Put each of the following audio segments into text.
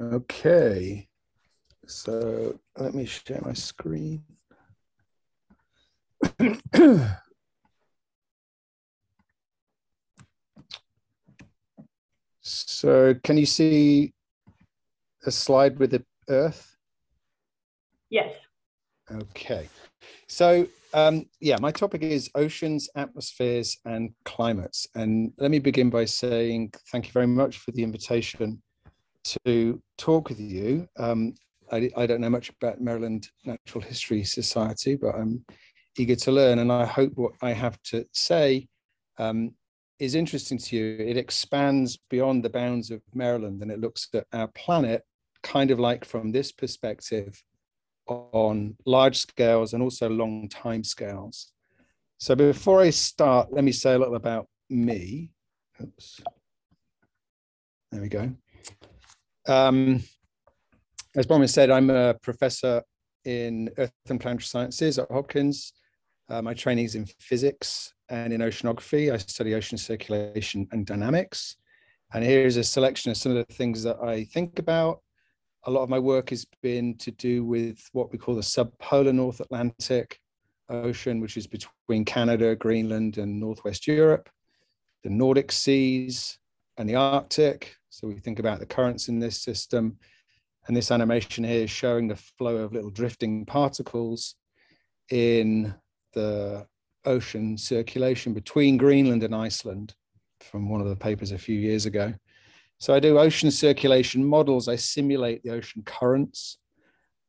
Okay, so let me share my screen. so can you see a slide with the Earth? Yes. Okay, so um, yeah, my topic is oceans, atmospheres, and climates. And let me begin by saying thank you very much for the invitation to talk with you. Um, I, I, don't know much about Maryland Natural History Society, but I'm eager to learn. And I hope what I have to say um, is interesting to you. It expands beyond the bounds of Maryland and it looks at our planet kind of like from this perspective on large scales and also long time scales. So before I start, let me say a little about me. Oops. There we go. Um, as Bronwyn said, I'm a professor in Earth and Planetary Sciences at Hopkins. Uh, my training is in physics and in oceanography. I study ocean circulation and dynamics. And here's a selection of some of the things that I think about a lot of my work has been to do with what we call the subpolar North Atlantic Ocean, which is between Canada, Greenland, and Northwest Europe, the Nordic seas, and the Arctic. So we think about the currents in this system. And this animation here is showing the flow of little drifting particles in the ocean circulation between Greenland and Iceland from one of the papers a few years ago. So I do ocean circulation models. I simulate the ocean currents.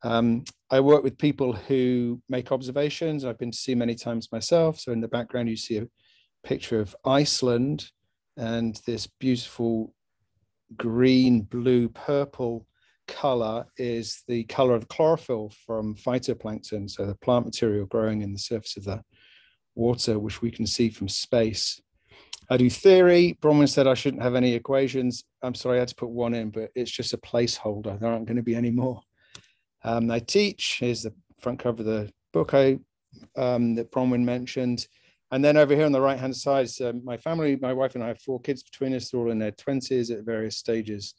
Um, I work with people who make observations. I've been to sea many times myself. So in the background, you see a picture of Iceland and this beautiful green, blue, purple color is the color of chlorophyll from phytoplankton. So the plant material growing in the surface of the water, which we can see from space. I do theory. Bronwyn said I shouldn't have any equations. I'm sorry, I had to put one in, but it's just a placeholder. There aren't going to be any more. Um, I teach. Here's the front cover of the book I um, that Bronwyn mentioned. And then over here on the right hand side, is, my family, my wife and I have four kids between us. They're all in their 20s at various stages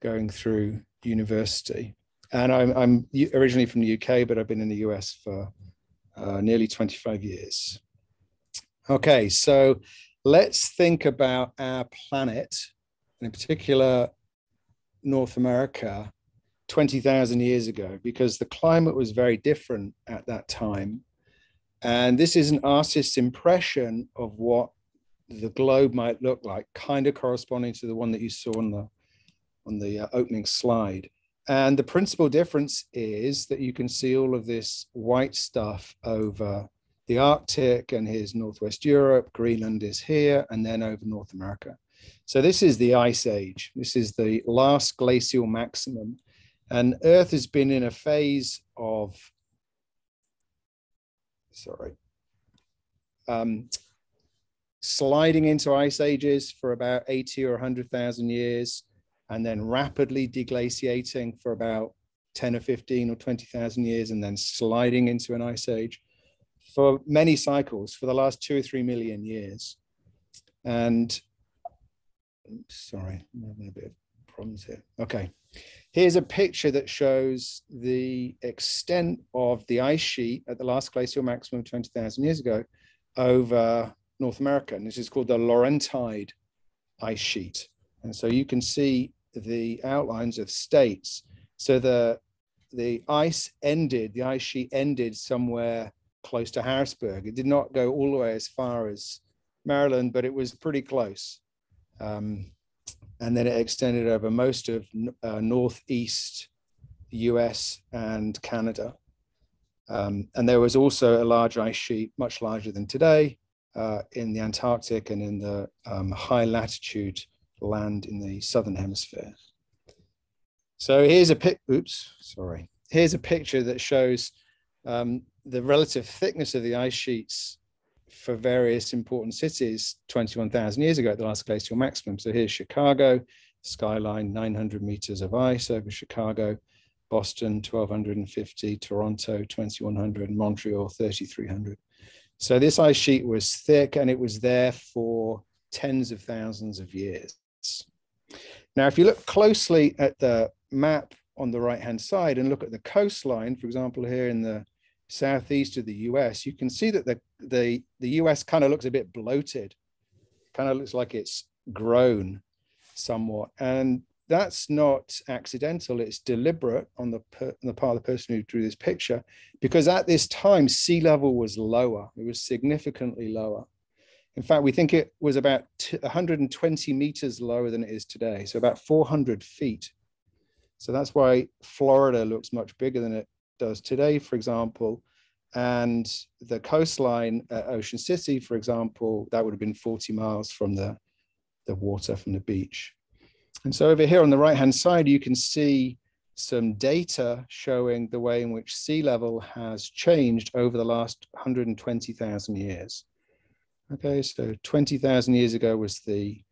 going through university. And I'm, I'm originally from the UK, but I've been in the US for uh, nearly 25 years. Okay, so let's think about our planet, and in particular, North America, 20,000 years ago, because the climate was very different at that time. And this is an artist's impression of what the globe might look like, kind of corresponding to the one that you saw on the, on the uh, opening slide. And the principal difference is that you can see all of this white stuff over the Arctic and here's Northwest Europe, Greenland is here, and then over North America. So this is the ice age. This is the last glacial maximum. And Earth has been in a phase of, sorry, um, sliding into ice ages for about 80 or 100,000 years, and then rapidly deglaciating for about 10 or 15 or 20,000 years, and then sliding into an ice age for many cycles for the last two or three million years. And sorry, I'm having a bit of problems here. Okay. Here's a picture that shows the extent of the ice sheet at the last glacial maximum 20,000 years ago over North America. And this is called the Laurentide ice sheet. And so you can see the outlines of states. So the, the ice ended, the ice sheet ended somewhere close to Harrisburg. It did not go all the way as far as Maryland, but it was pretty close. Um, and then it extended over most of uh, northeast US and Canada. Um, and there was also a large ice sheet, much larger than today, uh, in the Antarctic and in the um, high latitude land in the southern hemisphere. So here's a pic. Oops, sorry. Here's a picture that shows um, the relative thickness of the ice sheets for various important cities 21,000 years ago at the last glacial maximum. So here's Chicago, skyline 900 meters of ice over Chicago, Boston 1250, Toronto 2100, Montreal 3300. So this ice sheet was thick and it was there for tens of thousands of years. Now, if you look closely at the map on the right hand side and look at the coastline, for example, here in the southeast of the US, you can see that the, the, the US kind of looks a bit bloated, kind of looks like it's grown somewhat. And that's not accidental, it's deliberate on the, per, on the part of the person who drew this picture, because at this time, sea level was lower, it was significantly lower. In fact, we think it was about 120 meters lower than it is today, so about 400 feet. So that's why Florida looks much bigger than it does today, for example. And the coastline at Ocean City, for example, that would have been 40 miles from the, the water from the beach. And so over here on the right-hand side, you can see some data showing the way in which sea level has changed over the last 120,000 years. Okay, so 20,000 years ago was the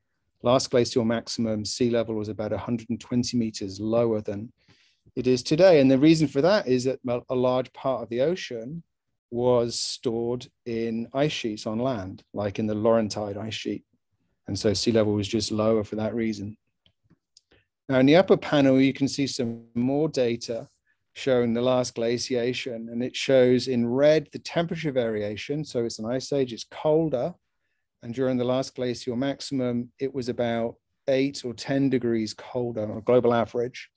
last glacial maximum. Sea level was about 120 meters lower than it is today. And the reason for that is that a large part of the ocean was stored in ice sheets on land, like in the Laurentide ice sheet. And so sea level was just lower for that reason. Now in the upper panel, you can see some more data showing the last glaciation and it shows in red the temperature variation. So it's an ice age, it's colder. And during the last glacial maximum, it was about eight or 10 degrees colder on a global average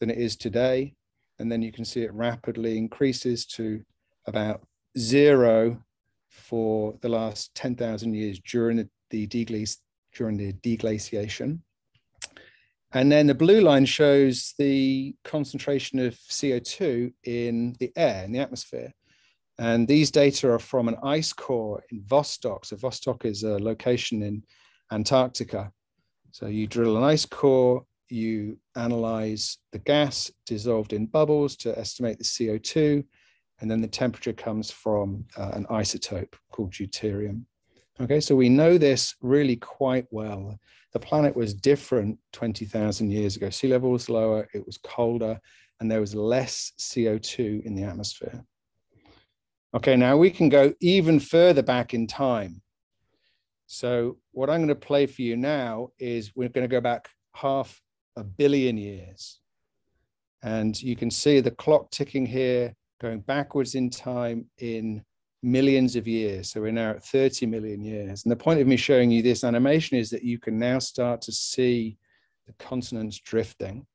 than it is today. And then you can see it rapidly increases to about zero for the last 10,000 years during the, deglace, during the deglaciation. And then the blue line shows the concentration of CO2 in the air, in the atmosphere. And these data are from an ice core in Vostok. So Vostok is a location in Antarctica. So you drill an ice core, you analyze the gas dissolved in bubbles to estimate the CO2, and then the temperature comes from uh, an isotope called deuterium. Okay, so we know this really quite well. The planet was different 20,000 years ago. Sea level was lower, it was colder, and there was less CO2 in the atmosphere. Okay, now we can go even further back in time. So what I'm going to play for you now is we're going to go back half a billion years. And you can see the clock ticking here, going backwards in time in millions of years. So we're now at 30 million years. And the point of me showing you this animation is that you can now start to see the continents drifting.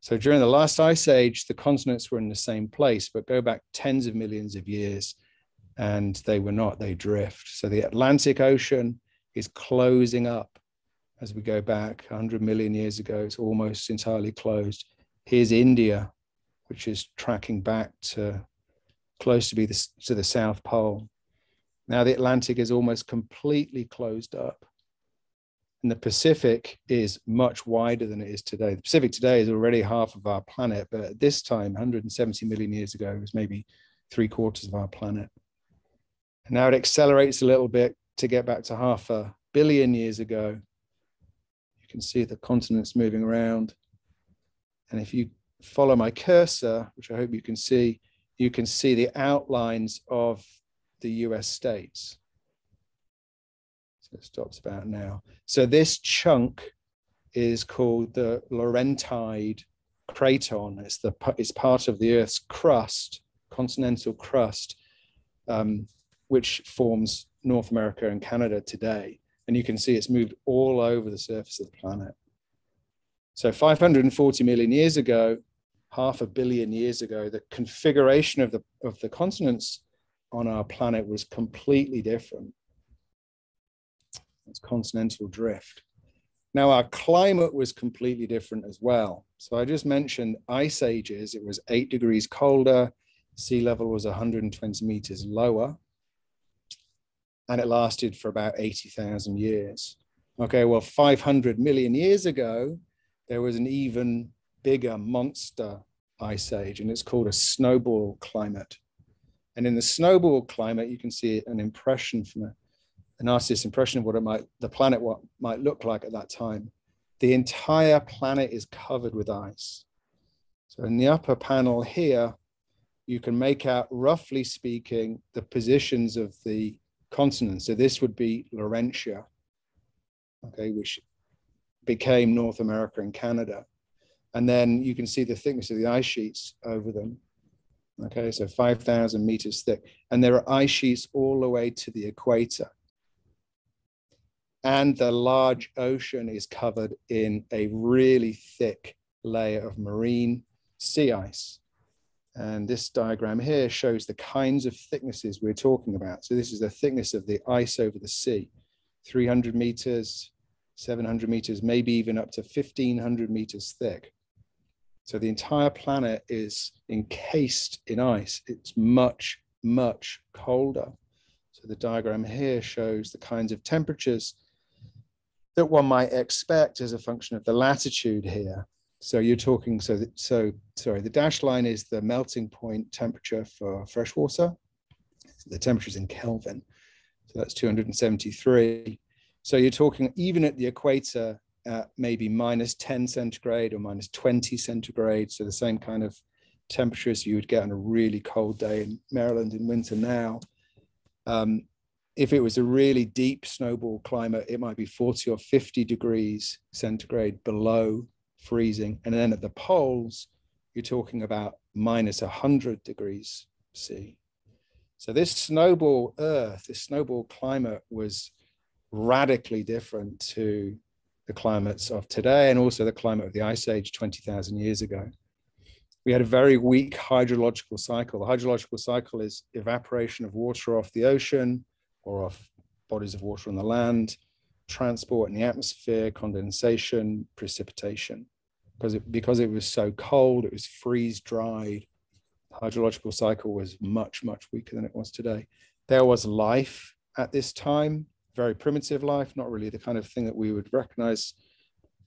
So during the last ice age, the continents were in the same place, but go back tens of millions of years and they were not, they drift. So the Atlantic Ocean is closing up as we go back 100 million years ago. It's almost entirely closed. Here's India, which is tracking back to close to be the, to the South Pole. Now the Atlantic is almost completely closed up. And the Pacific is much wider than it is today. The Pacific today is already half of our planet, but at this time, 170 million years ago, it was maybe three quarters of our planet. And now it accelerates a little bit to get back to half a billion years ago. You can see the continents moving around. And if you follow my cursor, which I hope you can see, you can see the outlines of the US states. So it stops about now. So this chunk is called the Laurentide craton. It's, the, it's part of the Earth's crust, continental crust, um, which forms North America and Canada today. And you can see it's moved all over the surface of the planet. So 540 million years ago, half a billion years ago, the configuration of the, of the continents on our planet was completely different. It's continental drift. Now, our climate was completely different as well. So I just mentioned ice ages. It was eight degrees colder. Sea level was 120 meters lower. And it lasted for about 80,000 years. Okay, well, 500 million years ago, there was an even bigger monster ice age, and it's called a snowball climate. And in the snowball climate, you can see an impression from a, an artist's impression of what it might, the planet what might look like at that time. The entire planet is covered with ice. So in the upper panel here, you can make out, roughly speaking, the positions of the continents. So this would be Laurentia, okay, which became North America and Canada. And then you can see the thickness of the ice sheets over them. Okay, so 5,000 meters thick. And there are ice sheets all the way to the equator. And the large ocean is covered in a really thick layer of marine sea ice. And this diagram here shows the kinds of thicknesses we're talking about. So this is the thickness of the ice over the sea, 300 meters, 700 meters, maybe even up to 1500 meters thick. So the entire planet is encased in ice. It's much, much colder. So the diagram here shows the kinds of temperatures that one might expect as a function of the latitude here. So you're talking, so, so sorry, the dashed line is the melting point temperature for fresh water. The temperature is in Kelvin. So that's 273. So you're talking even at the equator, at maybe minus 10 centigrade or minus 20 centigrade. So the same kind of temperatures you would get on a really cold day in Maryland in winter now. Um, if it was a really deep snowball climate, it might be 40 or 50 degrees centigrade below freezing. And then at the poles, you're talking about minus 100 degrees C. So this snowball Earth, this snowball climate was radically different to the climates of today and also the climate of the Ice Age 20,000 years ago. We had a very weak hydrological cycle. The hydrological cycle is evaporation of water off the ocean or off bodies of water on the land, transport in the atmosphere, condensation, precipitation. Because it, because it was so cold, it was freeze dried. Hydrological cycle was much, much weaker than it was today. There was life at this time, very primitive life, not really the kind of thing that we would recognize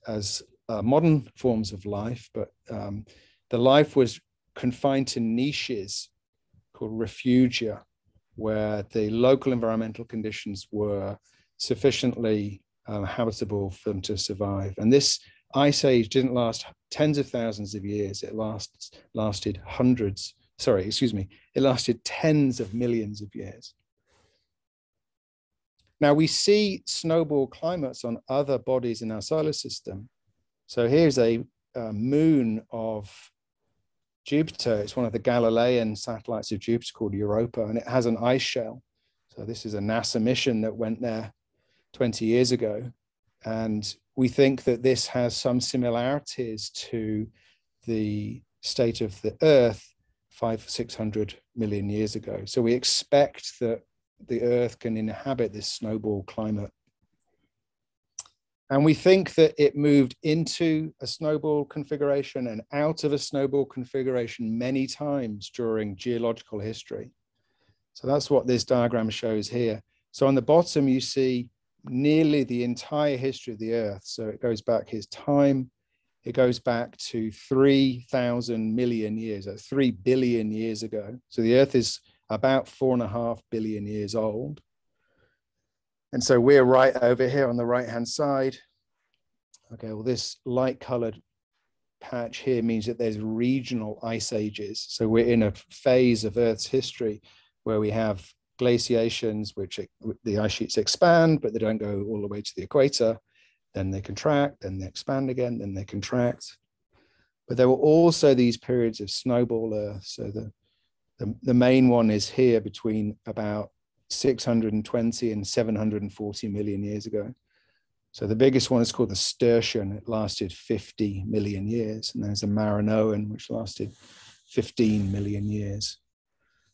as uh, modern forms of life, but um, the life was confined to niches called refugia, where the local environmental conditions were sufficiently um, habitable for them to survive. And this ice age didn't last tens of thousands of years. It lasts, lasted hundreds, sorry, excuse me, it lasted tens of millions of years. Now we see snowball climates on other bodies in our solar system. So here's a, a moon of Jupiter. It's one of the Galilean satellites of Jupiter called Europa, and it has an ice shell. So this is a NASA mission that went there 20 years ago. And we think that this has some similarities to the state of the Earth five, 600 million years ago. So we expect that the Earth can inhabit this snowball climate. And we think that it moved into a snowball configuration and out of a snowball configuration many times during geological history. So that's what this diagram shows here. So on the bottom, you see nearly the entire history of the Earth. So it goes back his time, it goes back to 3,000 million years, or 3 billion years ago. So the Earth is about four and a half billion years old. And so we're right over here on the right hand side. Okay, well, this light colored patch here means that there's regional ice ages. So we're in a phase of Earth's history where we have glaciations, which the ice sheets expand, but they don't go all the way to the equator. Then they contract, then they expand again, then they contract. But there were also these periods of snowball Earth. So the the, the main one is here between about 620 and 740 million years ago. So the biggest one is called the Sturtian. It lasted 50 million years. And there's the Marinoan, which lasted 15 million years.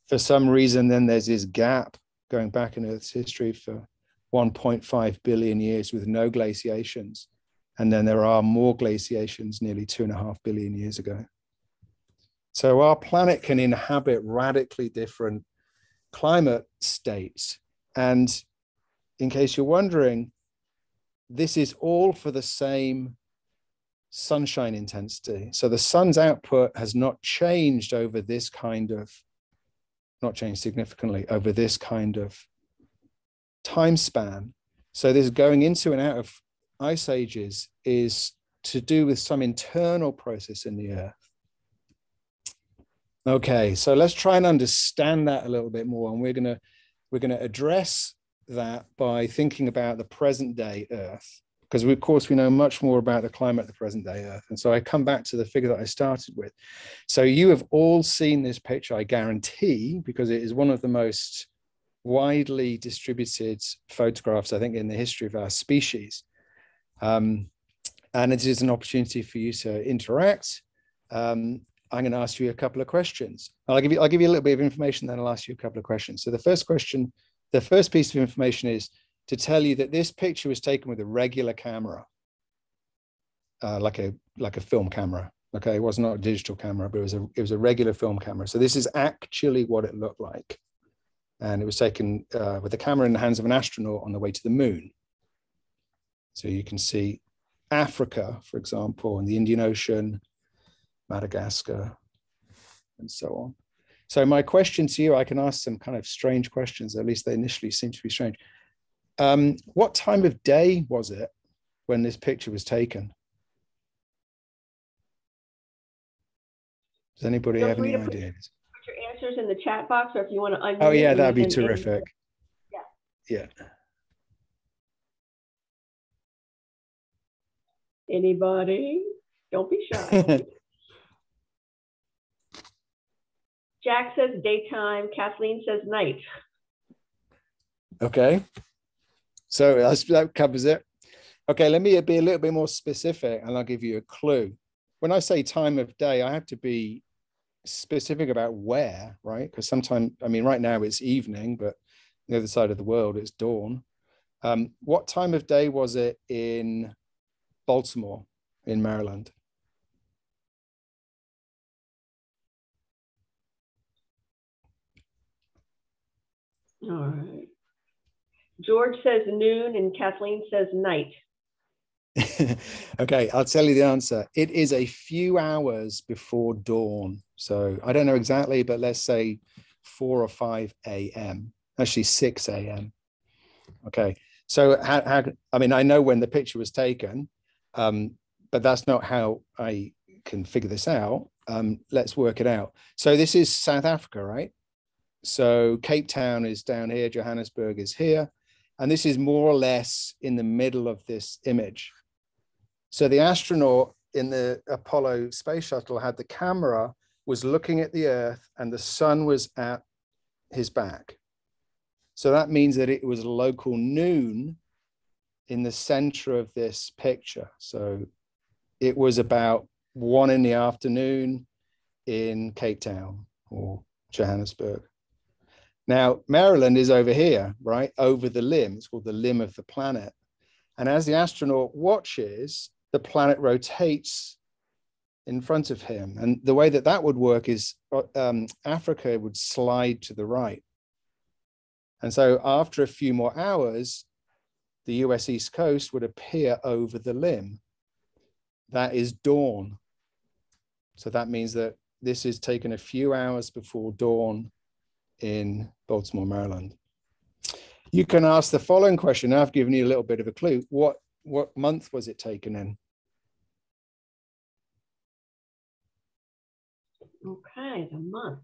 For some reason, then there's this gap going back in Earth's history for 1.5 billion years with no glaciations. And then there are more glaciations nearly two and a half billion years ago. So our planet can inhabit radically different climate states. And in case you're wondering, this is all for the same sunshine intensity. So the sun's output has not changed over this kind of, not changed significantly over this kind of time span. So this going into and out of ice ages is to do with some internal process in the earth. Okay, so let's try and understand that a little bit more, and we're gonna we're gonna address that by thinking about the present day Earth, because of course we know much more about the climate of the present day Earth. And so I come back to the figure that I started with. So you have all seen this picture, I guarantee, because it is one of the most widely distributed photographs, I think, in the history of our species. Um, and it is an opportunity for you to interact. Um, I'm going to ask you a couple of questions. I'll give you I'll give you a little bit of information, then I'll ask you a couple of questions. So the first question, the first piece of information is to tell you that this picture was taken with a regular camera, uh, like a like a film camera. Okay, it was not a digital camera, but it was a it was a regular film camera. So this is actually what it looked like, and it was taken uh, with a camera in the hands of an astronaut on the way to the moon. So you can see Africa, for example, and the Indian Ocean, Madagascar, and so on. So my question to you, I can ask some kind of strange questions, at least they initially seem to be strange. Um, what time of day was it when this picture was taken? Does anybody Feel have any put- ideas? Put your answers in the chat box, or if you want to unmute. Oh yeah, that'd be terrific. Yeah. Yeah. Anybody? Don't be shy. Jack says daytime. Kathleen says night. Okay. So that covers it. Okay, let me be a little bit more specific and I'll give you a clue. When I say time of day, I have to be specific about where, right? Because sometimes, I mean, right now it's evening, but the other side of the world it's dawn. Um, what time of day was it in Baltimore, in Maryland? All right. George says noon and Kathleen says night. okay, I'll tell you the answer. It is a few hours before dawn. So I don't know exactly, but let's say 4 or 5 a.m., actually 6 a.m. Okay, so how, how, I mean, I know when the picture was taken, um, but that's not how I can figure this out. Um, let's work it out. So this is South Africa, right? So Cape Town is down here, Johannesburg is here, and this is more or less in the middle of this image. So the astronaut in the Apollo space shuttle had the camera was looking at the Earth and the sun was at his back. So that means that it was local noon in the center of this picture. So it was about one in the afternoon in Cape Town or Johannesburg. Now, Maryland is over here, right? Over the limb. It's called the limb of the planet. And as the astronaut watches, the planet rotates in front of him. And the way that that would work is um, Africa would slide to the right. And so after a few more hours, the US East Coast would appear over the limb. That is dawn. So that means that this is taken a few hours before dawn in Baltimore, Maryland. You can ask the following question. I've given you a little bit of a clue. What, what month was it taken in? Okay, the month.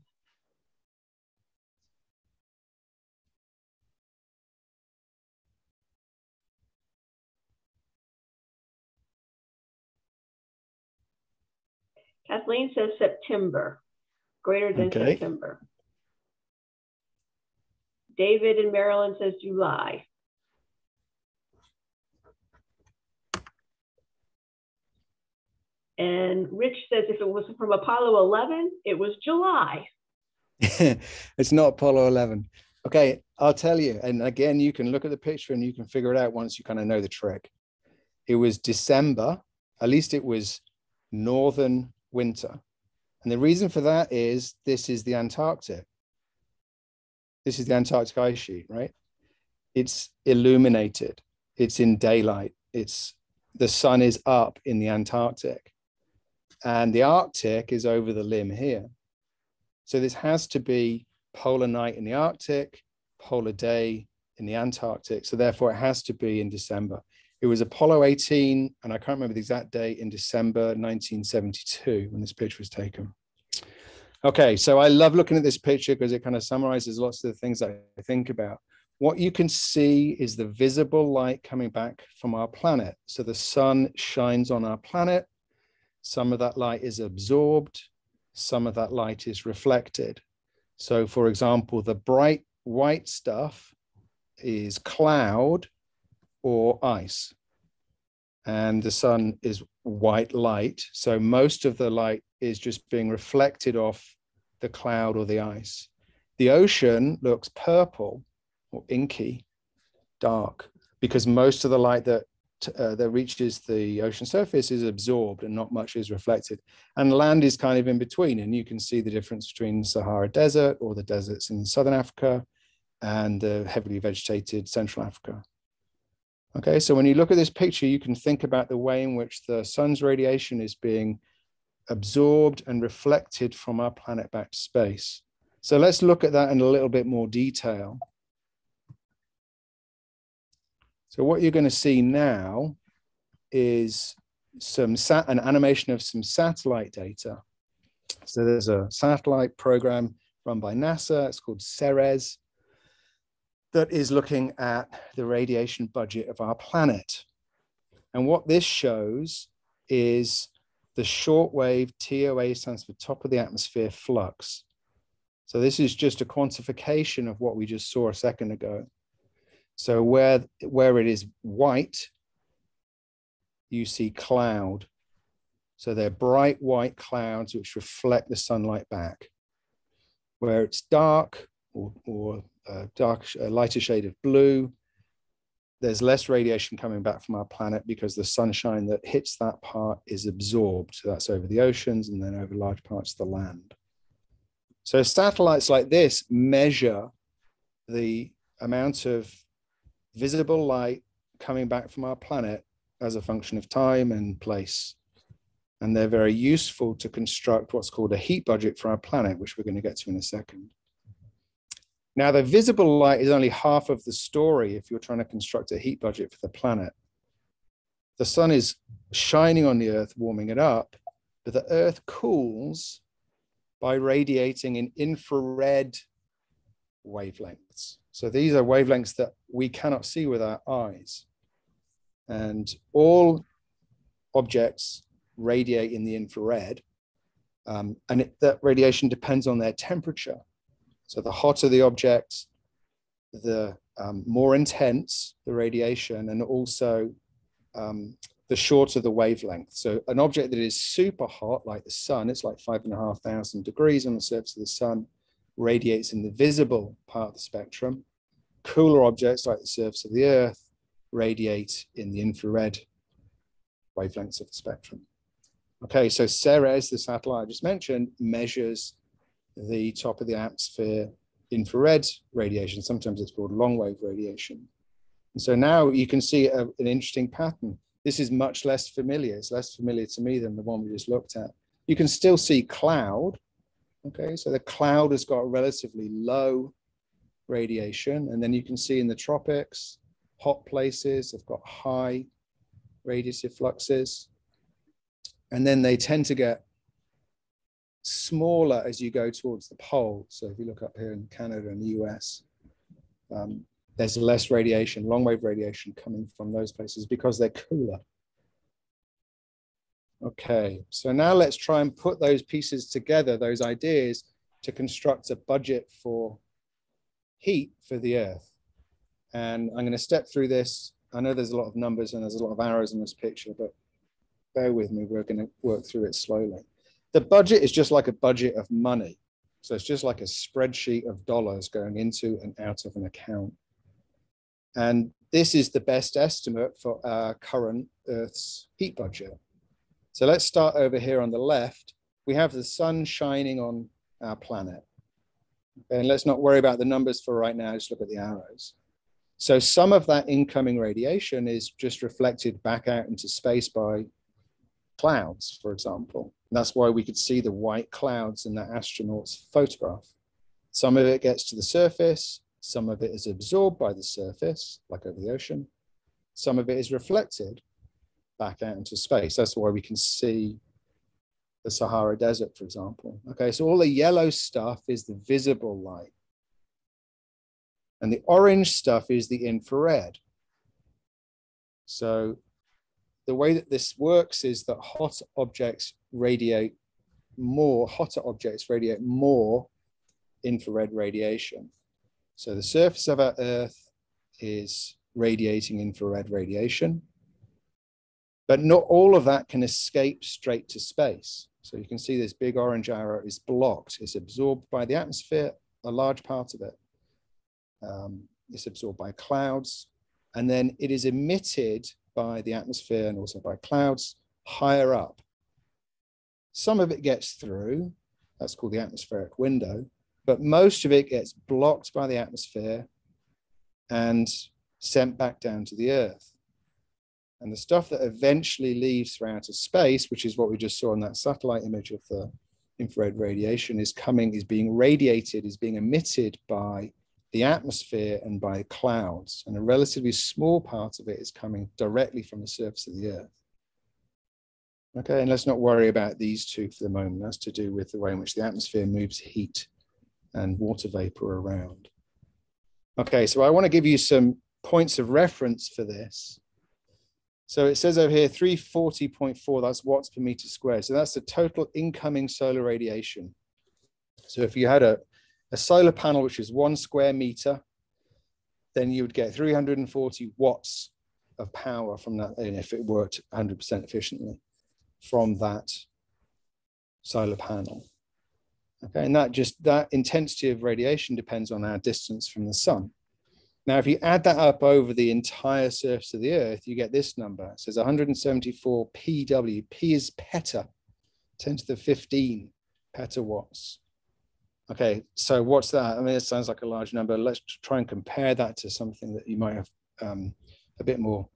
Kathleen says September, greater than Okay. September. David in Maryland says July. And Rich says if it was from Apollo 11, it was July. it's not Apollo 11. Okay, I'll tell you. And again, you can look at the picture and you can figure it out once you kind of know the trick. It was December, at least it was northern winter. And the reason for that is this is the Antarctic. This is the Antarctic ice sheet, right? It's illuminated, it's in daylight, it's the sun is up in the Antarctic. And the Arctic is over the limb here. So this has to be polar night in the Arctic, polar day in the Antarctic. So therefore, it has to be in December. It was Apollo 18, and I can't remember the exact date in December 1972 when this picture was taken. Okay, so I love looking at this picture because it kind of summarizes lots of the things I think about. what you can see is the visible light coming back from our planet. So the sun shines on our planet. Some of that light is absorbed. Some of that light is reflected. So for example, the bright white stuff is cloud or ice. And the sun is white light. So most of the light is just being reflected off the cloud or the ice. The ocean looks purple or inky, dark, because most of the light that uh, that reaches the ocean surface is absorbed and not much is reflected. And land is kind of in between. And you can see the difference between Sahara Desert or the deserts in Southern Africa and the heavily vegetated Central Africa. Okay, so when you look at this picture, you can think about the way in which the sun's radiation is being absorbed and reflected from our planet back to space. So let's look at that in a little bit more detail. So what you're going to see now is some an animation of some satellite data. So there's a satellite program run by NASA. It's called CERES that is looking at the radiation budget of our planet. And what this shows is the shortwave TOA stands for top of the atmosphere flux. So this is just a quantification of what we just saw a second ago. So where, where it is white, you see cloud. So they're bright white clouds which reflect the sunlight back. Where it's dark or, or a dark, a lighter shade of blue, there's less radiation coming back from our planet because the sunshine that hits that part is absorbed. So that's over the oceans and then over large parts of the land. So satellites like this measure the amount of visible light coming back from our planet as a function of time and place. And they're very useful to construct what's called a heat budget for our planet, which we're going to get to in a second. Now, the visible light is only half of the story if you're trying to construct a heat budget for the planet. The sun is shining on the earth, warming it up, but the earth cools by radiating in infrared wavelengths. So these are wavelengths that we cannot see with our eyes. And all objects radiate in the infrared. Um, and it, that radiation depends on their temperature. So the hotter the object, the um, more intense the radiation, and also um, the shorter the wavelength. So an object that is super hot, like the sun, it's like five and a half thousand degrees on the surface of the sun, radiates in the visible part of the spectrum. Cooler objects like the surface of the Earth radiate in the infrared wavelengths of the spectrum. Okay, so CERES, the satellite I just mentioned, measures the top of the atmosphere infrared radiation. Sometimes it's called long wave radiation. And so now you can see a, an interesting pattern. This is much less familiar. It's less familiar to me than the one we just looked at. You can still see cloud, Okay, so the cloud has got relatively low radiation. And then you can see in the tropics, hot places have got high radiative fluxes. And then they tend to get smaller as you go towards the pole. So if you look up here in Canada and the US, um, there's less radiation, long wave radiation coming from those places because they're cooler. Okay, so now let's try and put those pieces together, those ideas, to construct a budget for heat for the Earth. And I'm going to step through this. I know there's a lot of numbers and there's a lot of arrows in this picture, but bear with me. We're going to work through it slowly. The budget is just like a budget of money. So it's just like a spreadsheet of dollars going into and out of an account. And this is the best estimate for our current Earth's heat budget. So let's start over here on the left. We have the sun shining on our planet. And let's not worry about the numbers for right now, just look at the arrows. So some of that incoming radiation is just reflected back out into space by clouds, for example. And that's why we could see the white clouds in that astronaut's photograph. Some of it gets to the surface, some of it is absorbed by the surface, like over the ocean. Some of it is reflected back out into space. That's why we can see the Sahara Desert, for example. Okay, so all the yellow stuff is the visible light. And the orange stuff is the infrared. So the way that this works is that hot objects radiate more, hotter objects radiate more infrared radiation. So the surface of our Earth is radiating infrared radiation, but not all of that can escape straight to space. So you can see this big orange arrow is blocked. It's absorbed by the atmosphere, a large part of it. Um, it's absorbed by clouds, and then it is emitted by the atmosphere and also by clouds higher up. Some of it gets through, that's called the atmospheric window, but most of it gets blocked by the atmosphere and sent back down to the earth. And the stuff that eventually leaves through outer space, which is what we just saw in that satellite image of the infrared radiation, is coming, is being radiated, is being emitted by the atmosphere and by clouds. And a relatively small part of it is coming directly from the surface of the earth. Okay, and let's not worry about these two for the moment. That's to do with the way in which the atmosphere moves heat and water vapor around. Okay, so I want to give you some points of reference for this. So it says over here 340.4, that's watts per meter squared. So that's the total incoming solar radiation. So if you had a, a solar panel, which is one square meter, then you would get 340 watts of power from that, and if it worked 100% efficiently from that solar panel. Okay, and that just that intensity of radiation depends on our distance from the sun. Now, if you add that up over the entire surface of the Earth, you get this number. It says 174 PW. P is peta, 10 to the 15 petawatts. Okay, so what's that? I mean, it sounds like a large number. Let's try and compare that to something that you might have um, a bit more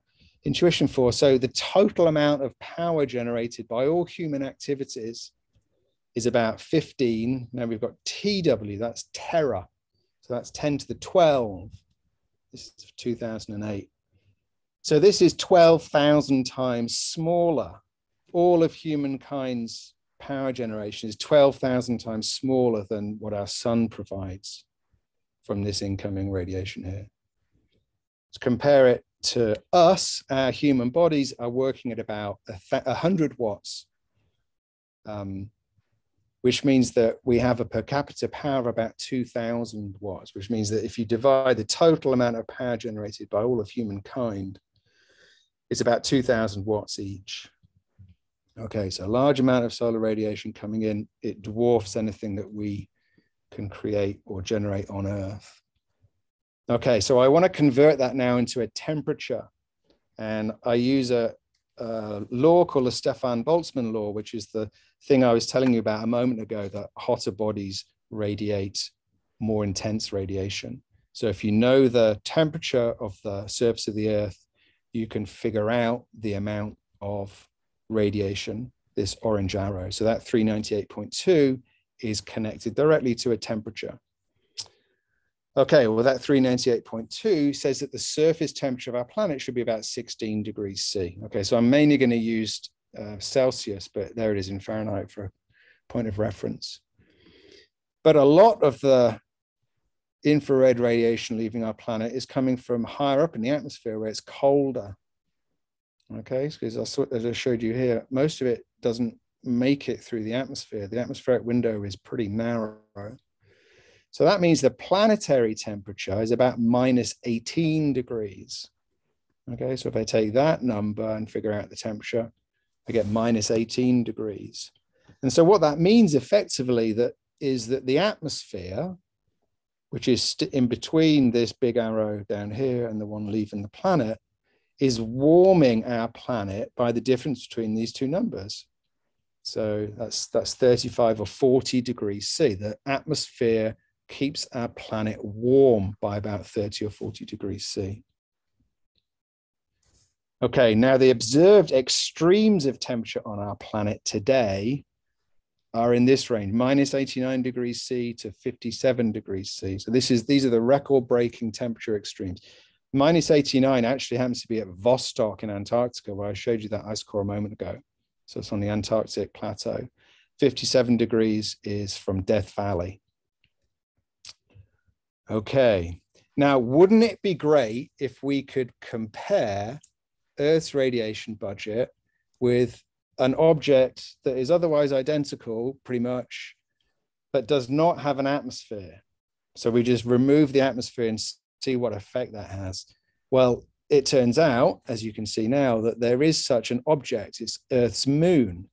intuition for. So the total amount of power generated by all human activities is about 15. Now we've got TW, that's tera. So that's 10 to the 12. This is 2008. So this is 12,000 times smaller. All of humankind's power generation is 12,000 times smaller than what our sun provides from this incoming radiation here. To compare it to us, our human bodies are working at about 100 watts um, which means that we have a per capita power of about 2000 watts, which means that if you divide the total amount of power generated by all of humankind, it's about 2000 watts each. Okay, so a large amount of solar radiation coming in, it dwarfs anything that we can create or generate on Earth. Okay, so I want to convert that now into a temperature. And I use a, a law called the Stefan Boltzmann law, which is the thing I was telling you about a moment ago that hotter bodies radiate more intense radiation. So if you know the temperature of the surface of the Earth, you can figure out the amount of radiation, this orange arrow. So that 398.2 is connected directly to a temperature. Okay, well, that 398.2 says that the surface temperature of our planet should be about 16 degrees C. Okay, so I'm mainly going to use uh, Celsius, but there it is in Fahrenheit for a point of reference. But a lot of the infrared radiation leaving our planet is coming from higher up in the atmosphere where it's colder. Okay, because as I showed you here, most of it doesn't make it through the atmosphere. The atmospheric window is pretty narrow. So that means the planetary temperature is about minus 18 degrees. Okay, so if I take that number and figure out the temperature, I get minus 18 degrees. And so what that means effectively that is that the atmosphere, which is in between this big arrow down here and the one leaving the planet, is warming our planet by the difference between these two numbers. So that's that's 35 or 40 degrees C. The atmosphere keeps our planet warm by about 30 or 40 degrees C. Okay, now the observed extremes of temperature on our planet today are in this range, minus 89 degrees C to 57 degrees C. So this is these are the record-breaking temperature extremes. Minus 89 actually happens to be at Vostok in Antarctica, where I showed you that ice core a moment ago. So it's on the Antarctic plateau. 57 degrees is from Death Valley. Okay. Now, wouldn't it be great if we could compare Earth's radiation budget with an object that is otherwise identical, pretty much, but does not have an atmosphere? So we just remove the atmosphere and see what effect that has. Well, it turns out, as you can see now, that there is such an object. It's Earth's moon.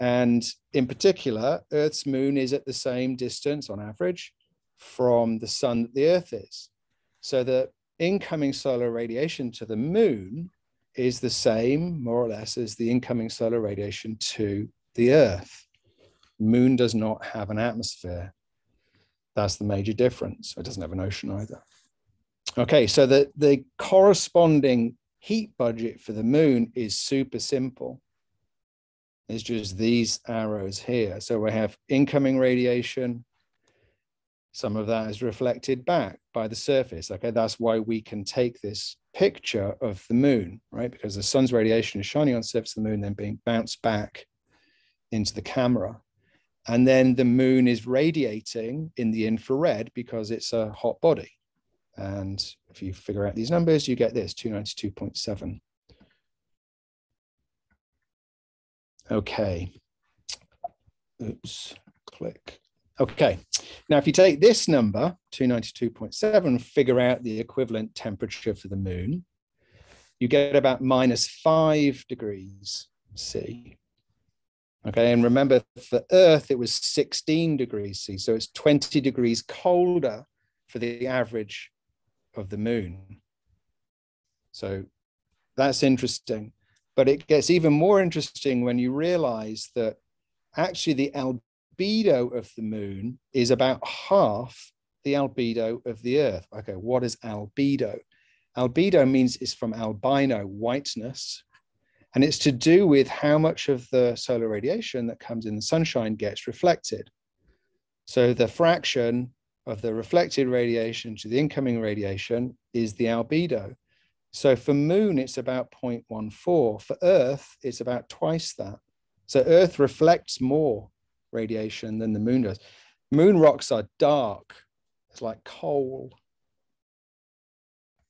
And in particular, Earth's moon is at the same distance on average from the sun that the Earth is. So the incoming solar radiation to the moon is the same, more or less, as the incoming solar radiation to the Earth. Moon does not have an atmosphere. That's the major difference. It doesn't have an ocean either. Okay, so the, the corresponding heat budget for the moon is super simple. It's just these arrows here. So we have incoming radiation, some of that is reflected back by the surface. Okay, that's why we can take this picture of the moon, right? Because the sun's radiation is shining on the surface of the moon, then being bounced back into the camera. And then the moon is radiating in the infrared because it's a hot body. And if you figure out these numbers, you get this 292.7. Okay. Oops, click. Okay, now if you take this number, 292.7, figure out the equivalent temperature for the moon, you get about minus five degrees C. Okay, and remember for Earth, it was 16 degrees C, so it's 20 degrees colder for the average of the moon. So that's interesting. But it gets even more interesting when you realize that actually the albedo of the moon is about half the albedo of the earth. Okay, what is albedo? Albedo means it's from albino, whiteness, and it's to do with how much of the solar radiation that comes in the sunshine gets reflected. So the fraction of the reflected radiation to the incoming radiation is the albedo. So for moon, it's about 0.14. For Earth, it's about twice that. So Earth reflects more radiation than the moon does. Moon rocks are dark, it's like coal.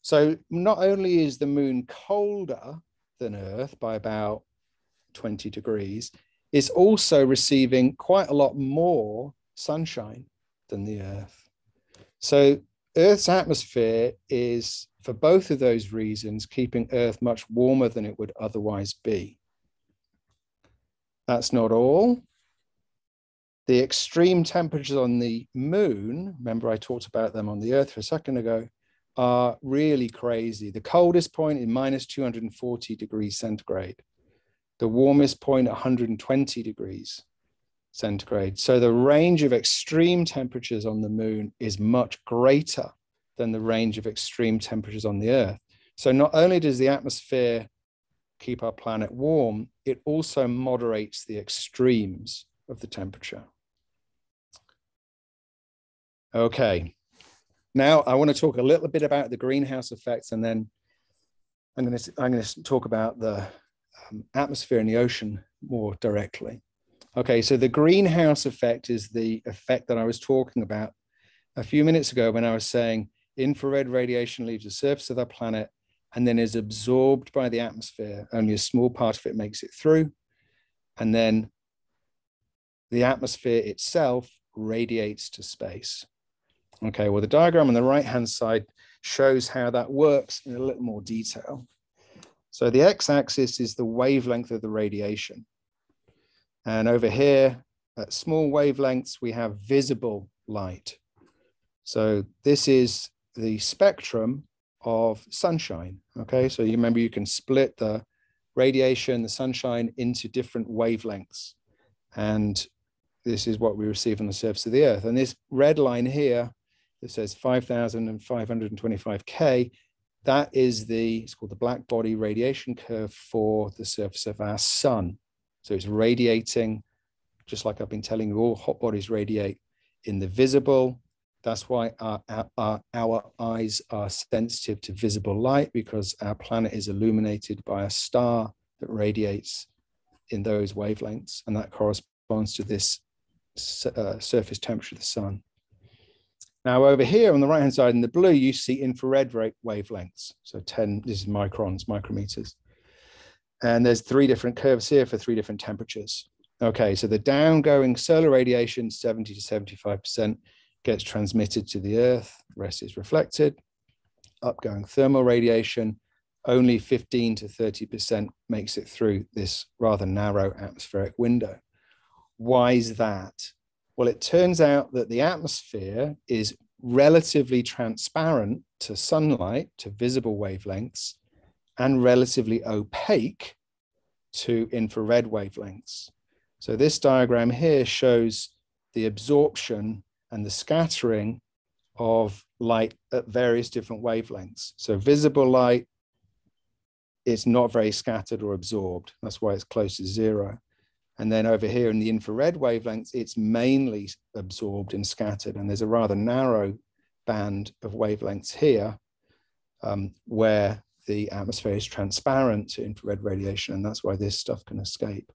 So not only is the moon colder than Earth by about 20 degrees, is also receiving quite a lot more sunshine than the Earth. So Earth's atmosphere is, for both of those reasons, keeping Earth much warmer than it would otherwise be. That's not all. The extreme temperatures on the moon, remember I talked about them on the Earth a second ago, are really crazy. The coldest point is minus 240 degrees centigrade. The warmest point, 120 degrees centigrade. So the range of extreme temperatures on the moon is much greater than the range of extreme temperatures on the Earth. So not only does the atmosphere keep our planet warm, it also moderates the extremes of the temperature. Okay, now I want to talk a little bit about the greenhouse effects and then I'm going to, I'm going to talk about the um, atmosphere and the ocean more directly. Okay, so the greenhouse effect is the effect that I was talking about a few minutes ago when I was saying infrared radiation leaves the surface of the planet and then is absorbed by the atmosphere. Only a small part of it makes it through. And then the atmosphere itself radiates to space. Okay, well, the diagram on the right-hand side shows how that works in a little more detail. So the x-axis is the wavelength of the radiation. And over here, at small wavelengths, we have visible light. So this is the spectrum of sunshine. Okay, so you remember you can split the radiation, the sunshine into different wavelengths. And this is what we receive on the surface of the earth. And this red line here that says 5,525K, that is the, it's called the black body radiation curve for the surface of our sun. So it's radiating, just like I've been telling you, all hot bodies radiate in the visible. That's why our, our, our eyes are sensitive to visible light because our planet is illuminated by a star that radiates in those wavelengths. And that corresponds to this uh, surface temperature of the sun. Now over here on the right hand side in the blue, you see infrared wavelengths. So 10, this is microns, micrometers. And there's three different curves here for three different temperatures. Okay, so the downgoing solar radiation, 70 to 75% gets transmitted to the earth, the rest is reflected. Upgoing thermal radiation, only 15 to 30% makes it through this rather narrow atmospheric window. Why is that? Well, it turns out that the atmosphere is relatively transparent to sunlight, to visible wavelengths, and relatively opaque to infrared wavelengths. So this diagram here shows the absorption and the scattering of light at various different wavelengths. So visible light is not very scattered or absorbed. That's why it's close to zero. And then over here in the infrared wavelengths, it's mainly absorbed and scattered. And there's a rather narrow band of wavelengths here um, where the atmosphere is transparent to infrared radiation. And that's why this stuff can escape.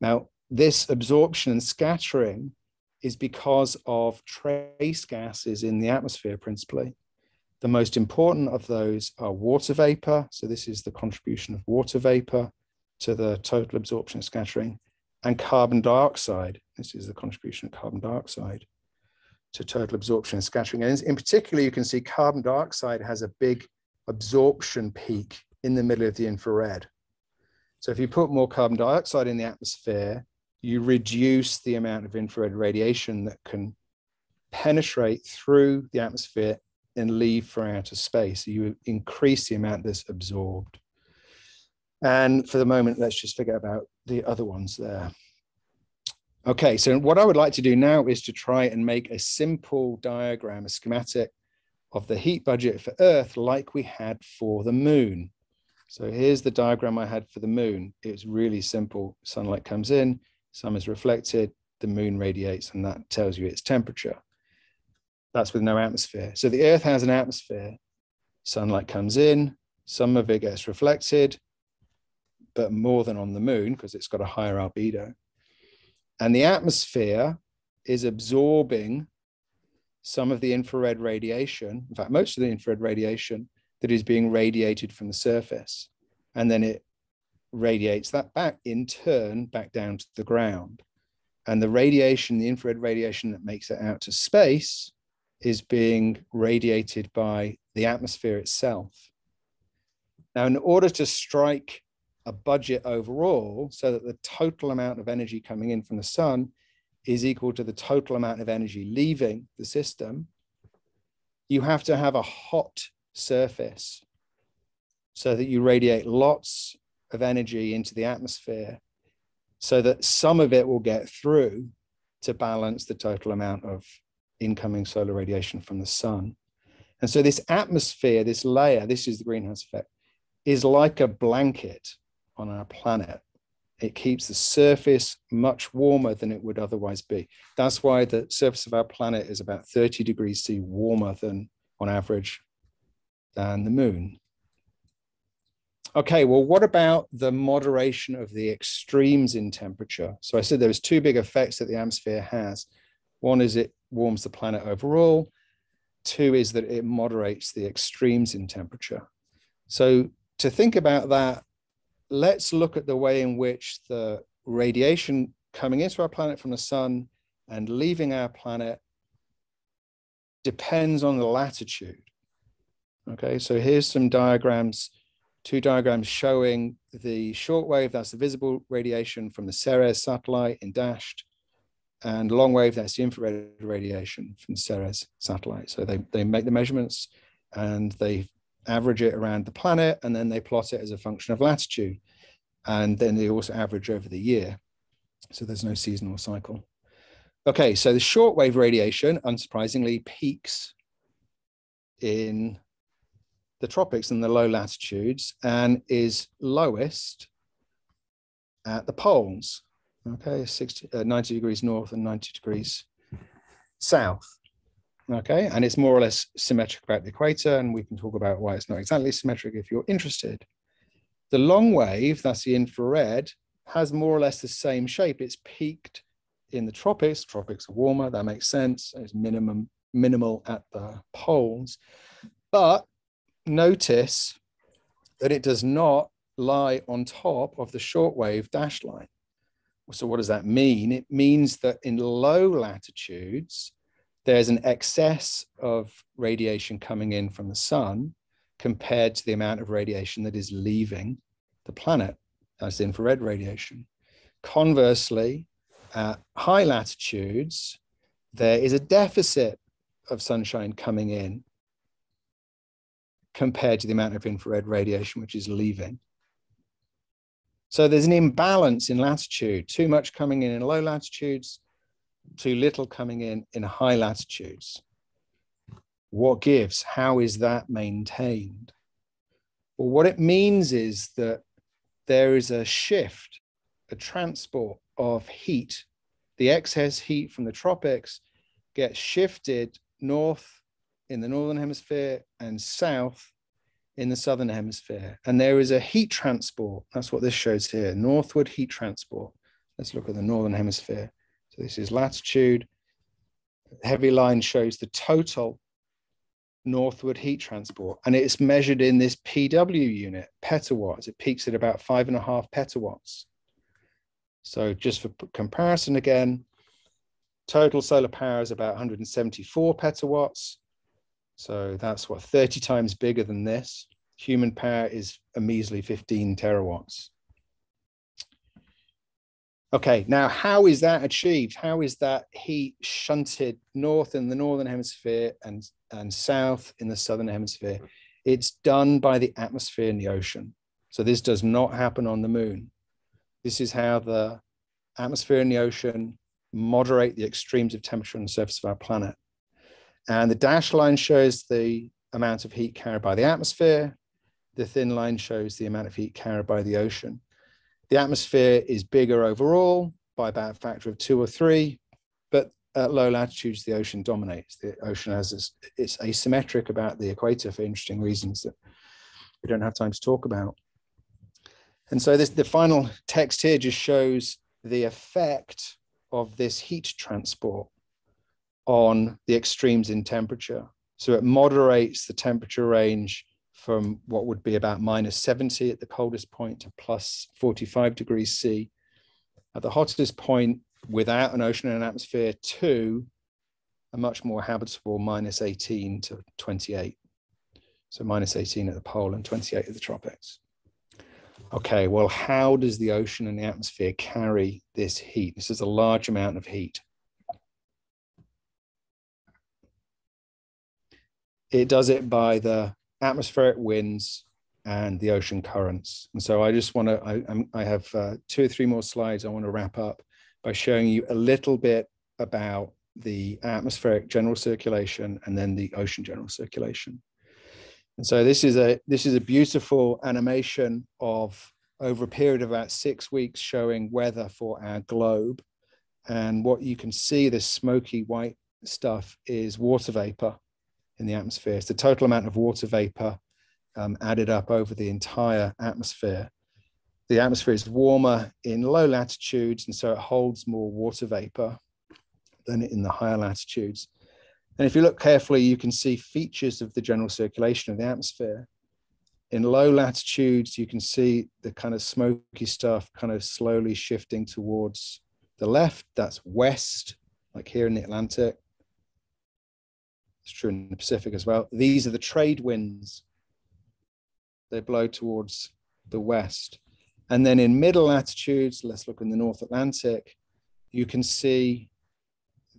Now, this absorption and scattering is because of trace gases in the atmosphere principally. The most important of those are water vapor. So this is the contribution of water vapor to the total absorption and scattering and carbon dioxide. This is the contribution of carbon dioxide to total absorption and scattering. And in particular, you can see carbon dioxide has a big absorption peak in the middle of the infrared. So if you put more carbon dioxide in the atmosphere, you reduce the amount of infrared radiation that can penetrate through the atmosphere and leave for outer space. You increase the amount that's absorbed. And for the moment, let's just forget about the other ones there. Okay, so what I would like to do now is to try and make a simple diagram, a schematic of the heat budget for Earth like we had for the moon. So here's the diagram I had for the moon. It's really simple. Sunlight comes in, sun is reflected, the moon radiates, and that tells you its temperature. That's with no atmosphere. So the Earth has an atmosphere. Sunlight comes in, some of it gets reflected, but more than on the moon because it's got a higher albedo. And the atmosphere is absorbing some of the infrared radiation, in fact, most of the infrared radiation that is being radiated from the surface. And then it radiates that back in turn back down to the ground. And the radiation, the infrared radiation that makes it out to space, is being radiated by the atmosphere itself. Now, in order to strike a budget overall so that the total amount of energy coming in from the sun is equal to the total amount of energy leaving the system, you have to have a hot surface so that you radiate lots of energy into the atmosphere so that some of it will get through to balance the total amount of incoming solar radiation from the sun. And so this atmosphere, this layer, this is the greenhouse effect, is like a blanket on our planet. It keeps the surface much warmer than it would otherwise be. That's why the surface of our planet is about 30 degrees C warmer than on average than the moon. Okay, well, what about the moderation of the extremes in temperature? So I said there was two big effects that the atmosphere has. One is it warms the planet overall. Two is that it moderates the extremes in temperature. So to think about that let's look at the way in which the radiation coming into our planet from the sun and leaving our planet depends on the latitude. Okay, so here's some diagrams, two diagrams showing the shortwave, that's the visible radiation from the CERES satellite in dashed, and long wave, that's the infrared radiation from the CERES satellite. So they, they make the measurements and they average it around the planet, and then they plot it as a function of latitude. And then they also average over the year. So there's no seasonal cycle. Okay, so the shortwave radiation, unsurprisingly, peaks in the tropics and the low latitudes and is lowest at the poles. Okay, 60, uh, 90 degrees north and 90 degrees south. Okay, and it's more or less symmetric about the equator, and we can talk about why it's not exactly symmetric if you're interested. The long wave, that's the infrared, has more or less the same shape. It's peaked in the tropics. Tropics are warmer, that makes sense. It's minimum minimal at the poles. But notice that it does not lie on top of the shortwave dash line. So what does that mean? It means that in low latitudes, there's an excess of radiation coming in from the sun compared to the amount of radiation that is leaving the planet. That's infrared radiation. Conversely, at high latitudes, there is a deficit of sunshine coming in compared to the amount of infrared radiation which is leaving. So there's an imbalance in latitude, too much coming in in low latitudes, too little coming in in high latitudes. What gives? How is that maintained? Well, what it means is that there is a shift, a transport of heat. The excess heat from the tropics gets shifted north in the northern hemisphere and south in the southern hemisphere. And there is a heat transport. That's what this shows here northward heat transport. Let's look at the northern hemisphere. So this is latitude. Heavy line shows the total northward heat transport, and it's measured in this PW unit, petawatts. It peaks at about five and a half petawatts. So just for comparison again, total solar power is about 174 petawatts. So that's what 30 times bigger than this. Human power is a measly 15 terawatts. Okay, now how is that achieved? How is that heat shunted north in the northern hemisphere and, and south in the southern hemisphere? It's done by the atmosphere in the ocean. So this does not happen on the moon. This is how the atmosphere and the ocean moderate the extremes of temperature on the surface of our planet. And the dashed line shows the amount of heat carried by the atmosphere. The thin line shows the amount of heat carried by the ocean. The atmosphere is bigger overall by about a factor of two or three, but at low latitudes, the ocean dominates. The ocean has this, it's asymmetric about the equator for interesting reasons that we don't have time to talk about. And so this the final text here just shows the effect of this heat transport on the extremes in temperature. So it moderates the temperature range from what would be about minus 70 at the coldest point to plus 45 degrees C at the hottest point without an ocean and an atmosphere to a much more habitable minus 18 to 28. So minus 18 at the pole and 28 at the tropics. Okay, well, how does the ocean and the atmosphere carry this heat? This is a large amount of heat. It does it by the atmospheric winds and the ocean currents. And so I just want to, I, I, have uh, two or three more slides. I want to wrap up by showing you a little bit about the atmospheric general circulation and then the ocean general circulation. And so this is a this is a beautiful animation of over a period of about six weeks showing weather for our globe. And what you can see, this smoky white stuff is water vapor in the atmosphere. It's the total amount of water vapor um, added up over the entire atmosphere. The atmosphere is warmer in low latitudes, and so it holds more water vapor than in the higher latitudes. And if you look carefully, you can see features of the general circulation of the atmosphere. In low latitudes, you can see the kind of smoky stuff kind of slowly shifting towards the left. That's west, like here in the Atlantic. It's true in the Pacific as well. These are the trade winds. They blow towards the west. And then in middle latitudes, let's look in the North Atlantic, you can see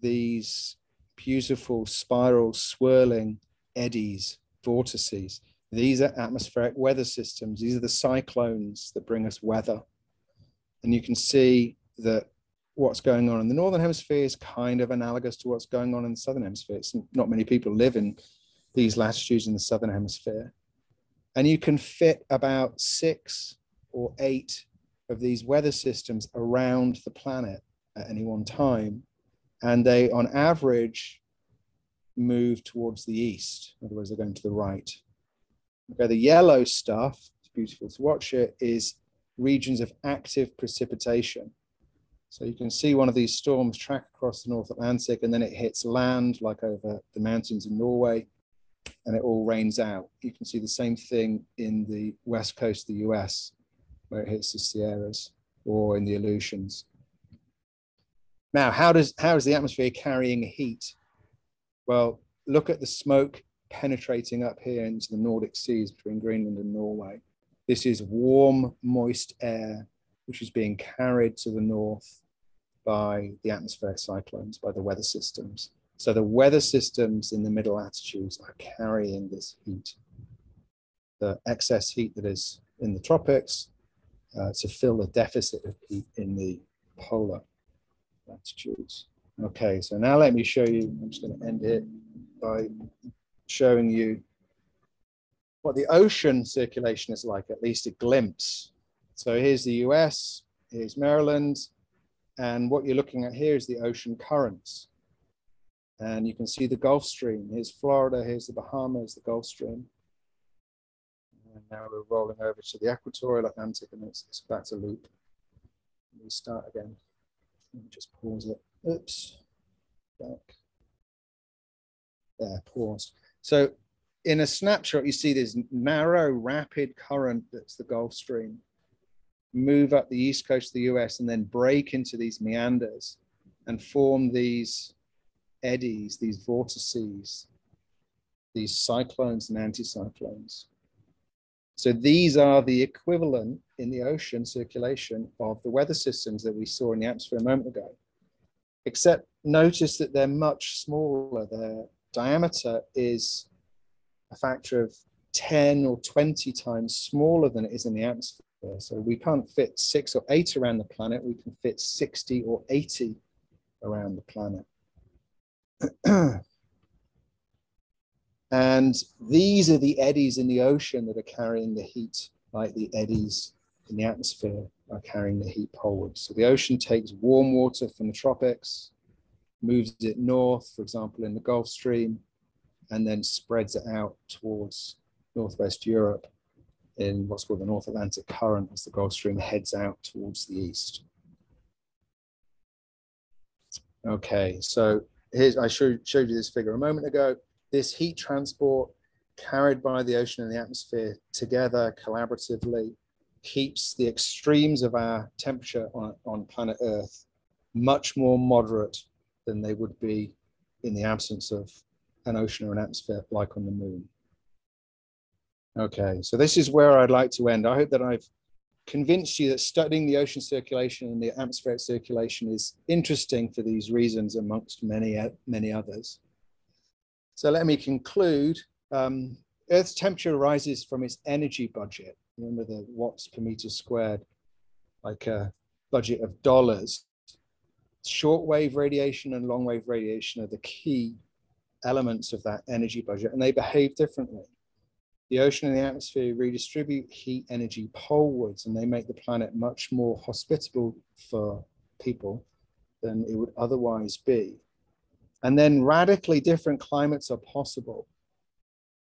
these beautiful spiral swirling eddies, vortices. These are atmospheric weather systems. These are the cyclones that bring us weather. And you can see that what's going on in the northern hemisphere is kind of analogous to what's going on in the southern hemisphere. It's not many people live in these latitudes in the southern hemisphere. And you can fit about six or eight of these weather systems around the planet at any one time. And they, on average, move towards the east. In other words, they're going to the right. Okay, the yellow stuff, it's beautiful to watch it, is regions of active precipitation. So you can see one of these storms track across the North Atlantic and then it hits land like over the mountains in Norway and it all rains out. You can see the same thing in the west coast of the US where it hits the Sierras or in the Aleutians. Now, how does how is the atmosphere carrying heat? Well, look at the smoke penetrating up here into the Nordic seas between Greenland and Norway. This is warm, moist air which is being carried to the north by the atmospheric cyclones, by the weather systems. So the weather systems in the middle latitudes are carrying this heat, the excess heat that is in the tropics uh, to fill the deficit of heat in the polar latitudes. Okay, so now let me show you, I'm just going to end it by showing you what the ocean circulation is like, at least a glimpse. So here's the US, here's Maryland, and what you're looking at here is the ocean currents. And you can see the Gulf Stream. Here's Florida, here's the Bahamas, the Gulf Stream. And now we're rolling over to the equatorial Atlantic and it's, it's about to loop. We start again. Let me just pause it. Oops. Back. There, pause. So in a snapshot, you see this narrow, rapid current that's the Gulf Stream move up the east coast of the US and then break into these meanders and form these eddies, these vortices, these cyclones and anticyclones. So these are the equivalent in the ocean circulation of the weather systems that we saw in the atmosphere a moment ago. Except notice that they're much smaller. Their diameter is a factor of 10 or 20 times smaller than it is in the atmosphere. So we can't fit six or eight around the planet. We can fit 60 or 80 around the planet. and these are the eddies in the ocean that are carrying the heat, like the eddies in the atmosphere are carrying the heat poleward. So the ocean takes warm water from the tropics, moves it north, for example, in the Gulf Stream, and then spreads it out towards Northwest Europe in what's called the North Atlantic Current as the Gulf Stream heads out towards the east. Okay, so here's I showed, you this figure a moment ago. This heat transport carried by the ocean and the atmosphere together collaboratively keeps the extremes of our temperature on, on planet Earth much more moderate than they would be in the absence of an ocean or an atmosphere like on the moon. Okay, so this is where I'd like to end. I hope that I've convinced you that studying the ocean circulation and the atmospheric circulation is interesting for these reasons amongst many, many others. So let me conclude. Um, Earth's temperature rises from its energy budget. Remember the watts per meter squared, like a budget of dollars. Shortwave radiation and longwave radiation are the key elements of that energy budget, and they behave differently. The ocean and the atmosphere redistribute heat energy polewards and they make the planet much more hospitable for people than it would otherwise be. And then radically different climates are possible.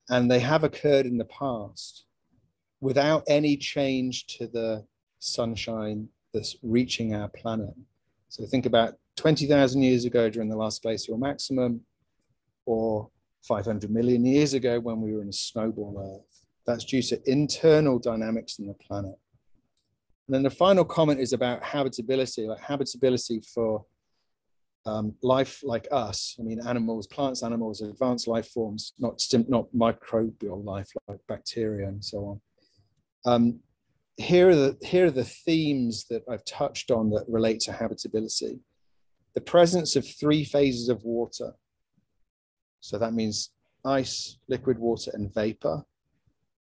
And they have occurred in the past without any change to the sunshine that's reaching our planet. So think about 20,000 years ago during the last glacial maximum, or 500 million years ago when we were in a snowball Earth. That's due to internal dynamics in the planet. And then the final comment is about habitability, like habitability for um, life like us. I mean, animals, plants, animals, advanced life forms, not, not microbial life like bacteria and so on. Um, here, are the, here are the themes that I've touched on that relate to habitability. The presence of three phases of water, so that means ice, liquid water, and vapor.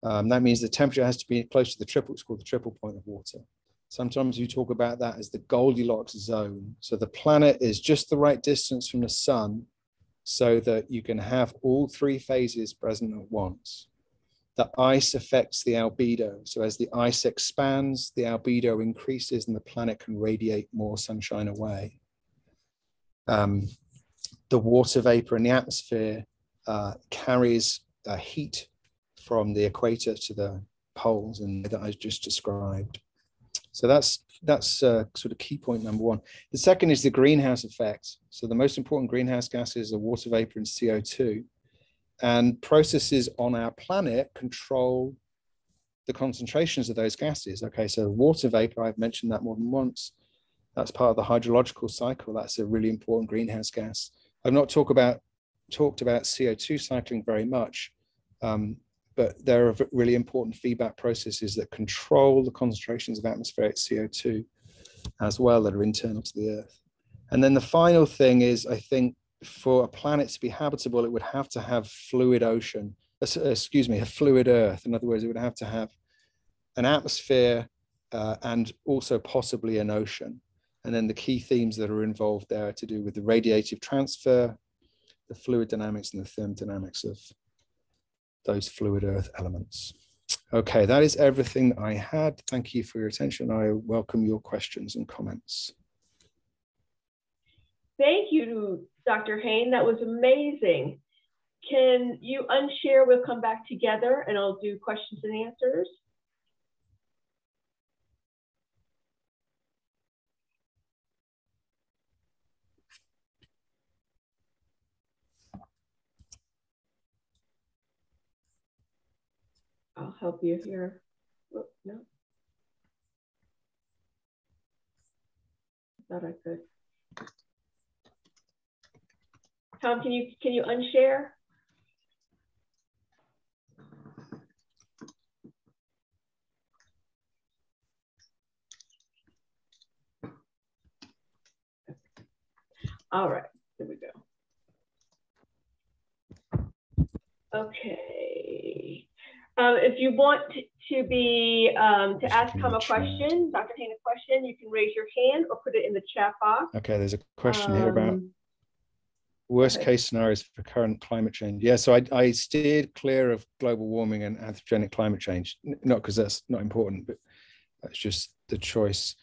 Um, that means the temperature has to be close to the triple, it's called the triple point of water. Sometimes you talk about that as the Goldilocks zone. So the planet is just the right distance from the sun so that you can have all three phases present at once. The ice affects the albedo. So as the ice expands, the albedo increases and the planet can radiate more sunshine away. Um, the water vapor in the atmosphere uh, carries uh, heat from the equator to the poles and that I just described. So that's that's uh, sort of key point number one. The second is the greenhouse effect. So the most important greenhouse gases are water vapor and CO2. And processes on our planet control the concentrations of those gases. Okay, so water vapor, I've mentioned that more than once. That's part of the hydrological cycle. That's a really important greenhouse gas. I've not talked about talked about CO2 cycling very much, um, but there are really important feedback processes that control the concentrations of atmospheric CO2 as well that are internal to the Earth. And then the final thing is, I think for a planet to be habitable, it would have to have fluid ocean, uh, excuse me, a fluid Earth. In other words, it would have to have an atmosphere uh, and also possibly an ocean. And then the key themes that are involved there are to do with the radiative transfer, the fluid dynamics and the thermodynamics of those fluid earth elements. Okay, that is everything I had. Thank you for your attention. I welcome your questions and comments. Thank you, Dr. Haine. That was amazing. Can you unshare? We'll come back together and I'll do questions and answers. I'll help you here. Oh, no. I thought I could. Tom, can you can you unshare? All right, here we go. Okay. Um, if you want to be um, to ask Tom a question, Dr. Haine a question, you can raise your hand or put it in the chat box. Okay, there's a question um, here about um, worst case scenarios for current climate change. Yeah, so I, I steered clear of global warming and anthropogenic climate change, not because that's not important, but that's just the choice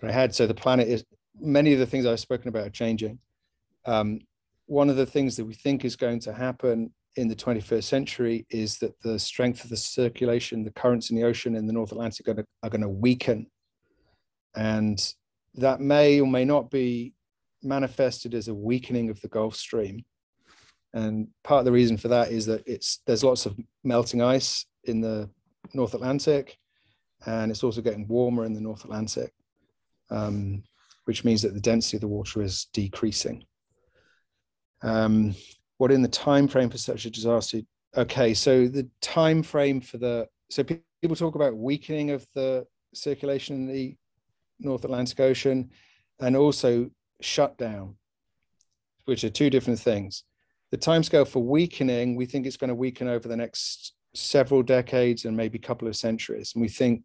that I had. So the planet is many of the things I've spoken about are changing. Um, one of the things that we think is going to happen in the 21st century is that the strength of the circulation, the currents in the ocean in the North Atlantic are, are going to weaken. And that may or may not be manifested as a weakening of the Gulf Stream. And part of the reason for that is that it's there's lots of melting ice in the North Atlantic, and it's also getting warmer in the North Atlantic, um, which means that the density of the water is decreasing. Um, what in the time frame for such a disaster okay so the time frame for the so people talk about weakening of the circulation in the north atlantic ocean and also shutdown which are two different things. The timescale for weakening we think it's going to weaken over the next several decades and maybe a couple of centuries. And we think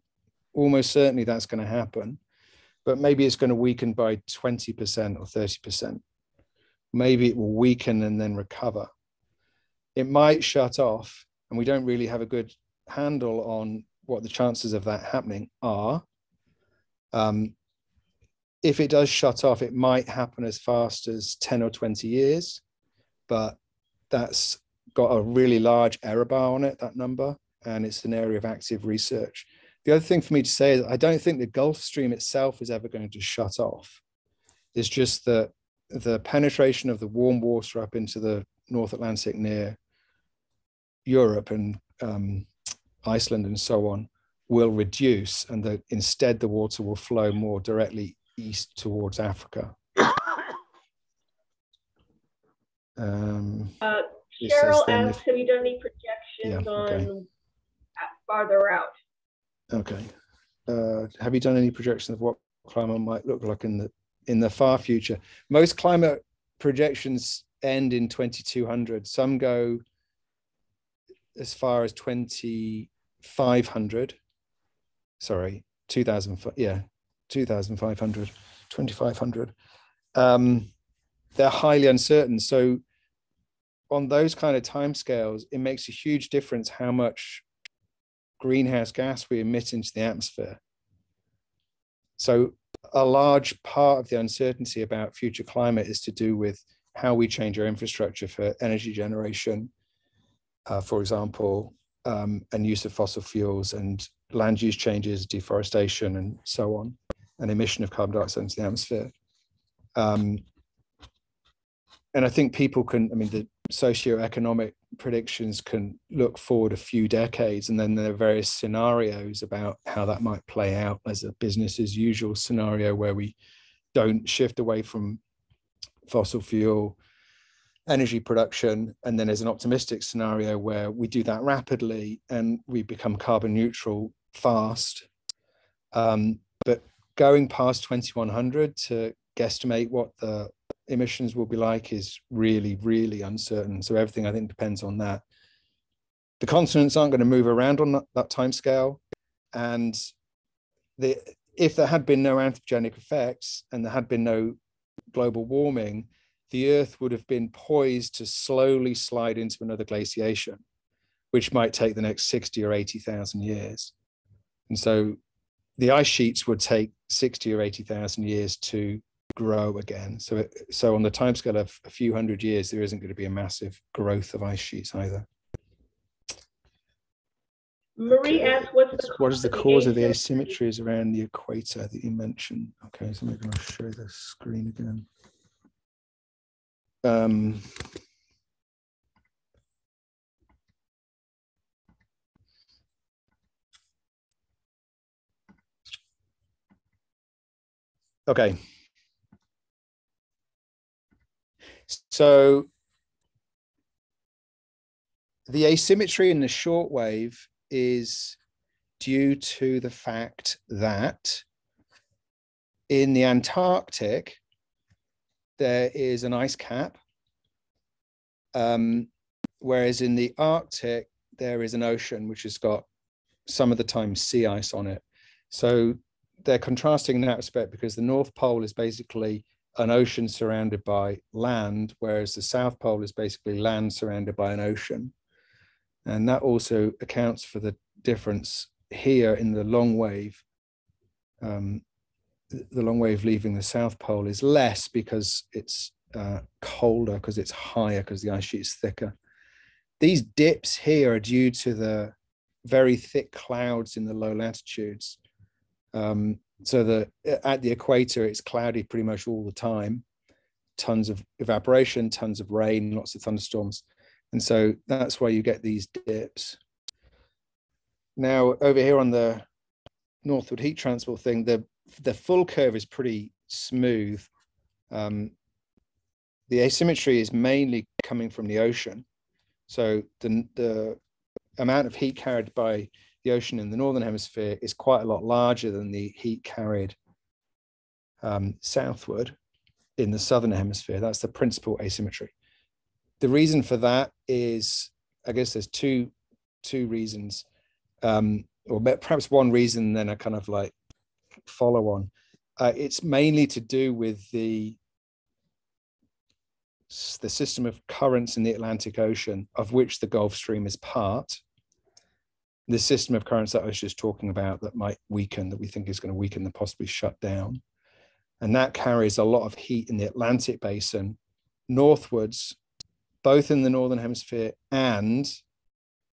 almost certainly that's going to happen but maybe it's going to weaken by 20% or 30% maybe it will weaken and then recover. It might shut off, and we don't really have a good handle on what the chances of that happening are. Um, if it does shut off, it might happen as fast as 10 or 20 years, but that's got a really large error bar on it, that number, and it's an area of active research. The other thing for me to say is I don't think the Gulf Stream itself is ever going to shut off. It's just that the penetration of the warm water up into the North Atlantic near Europe and um, Iceland and so on will reduce, and that instead the water will flow more directly east towards Africa. Um, uh, Cheryl asks, if, have you done any projections yeah, okay. on farther out? Okay. Uh, have you done any projections of what climate might look like in the in the far future. Most climate projections end in 2200. Some go as far as 2500. Sorry, 2000. Yeah, 2500, 2500. Um, they're highly uncertain. So on those kind of timescales, it makes a huge difference how much greenhouse gas we emit into the atmosphere. So a large part of the uncertainty about future climate is to do with how we change our infrastructure for energy generation, uh, for example, um, and use of fossil fuels and land use changes, deforestation, and so on, and emission of carbon dioxide into the atmosphere. Um, and I think people can, I mean, the socioeconomic predictions can look forward a few decades, and then there are various scenarios about how that might play out as a business as usual scenario where we don't shift away from fossil fuel energy production. And then there's an optimistic scenario where we do that rapidly and we become carbon neutral fast. Um, but going past 2100 to guesstimate what the emissions will be like is really, really uncertain. So everything I think depends on that. The continents aren't going to move around on that, that time scale. And the, if there had been no anthropogenic effects and there had been no global warming, the Earth would have been poised to slowly slide into another glaciation, which might take the next 60 or 80,000 years. And so the ice sheets would take 60 or 80,000 years to grow again. So, it, so on the timescale of a few hundred years, there isn't going to be a massive growth of ice sheets either. Marie okay. asked, "What's the what is the cause of the asymmetries around the equator that you mentioned?" Okay, so I'm going to show the screen again. Um, okay. So the asymmetry in the short wave is due to the fact that in the Antarctic, there is an ice cap, um, whereas in the Arctic, there is an ocean which has got some of the time sea ice on it. So they're contrasting in that respect because the North Pole is basically an ocean surrounded by land, whereas the South Pole is basically land surrounded by an ocean. And that also accounts for the difference here in the long wave. Um, the long wave leaving the South Pole is less because it's uh, colder, because it's higher, because the ice sheet is thicker. These dips here are due to the very thick clouds in the low latitudes. Um, so the at the equator it's cloudy pretty much all the time. Tons of evaporation tons of rain lots of thunderstorms. And so that's why you get these dips. Now over here on the northward heat transport thing the the full curve is pretty smooth. Um, the asymmetry is mainly coming from the ocean. So the the amount of heat carried by the ocean in the northern hemisphere is quite a lot larger than the heat carried um, southward in the southern hemisphere. That's the principal asymmetry. The reason for that is, I guess there's two two reasons, um, or perhaps one reason, then a kind of like follow on. Uh, it's mainly to do with the the system of currents in the Atlantic Ocean, of which the Gulf Stream is part the system of currents that I was just talking about that might weaken, that we think is going to weaken and possibly shut down. And that carries a lot of heat in the Atlantic basin northwards, both in the Northern Hemisphere and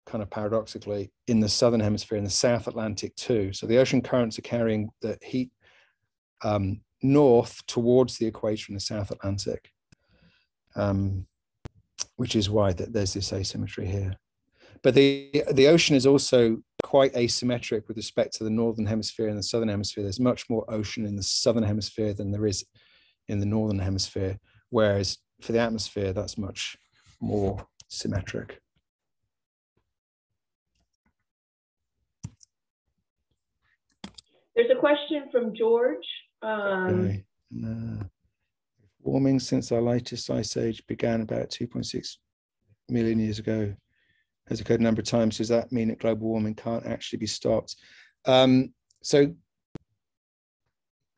kind of paradoxically in the Southern Hemisphere in the South Atlantic too. So the ocean currents are carrying the heat um, north towards the equator in the South Atlantic, um, which is why that there's this asymmetry here. But the the ocean is also quite asymmetric with respect to the northern hemisphere and the southern hemisphere. There's much more ocean in the southern hemisphere than there is in the northern hemisphere, whereas for the atmosphere, that's much more symmetric. There's a question from George. Um, okay. uh, warming since our latest ice age began about 2.6 million years ago has occurred a number of times. Does that mean that global warming can't actually be stopped? Um, so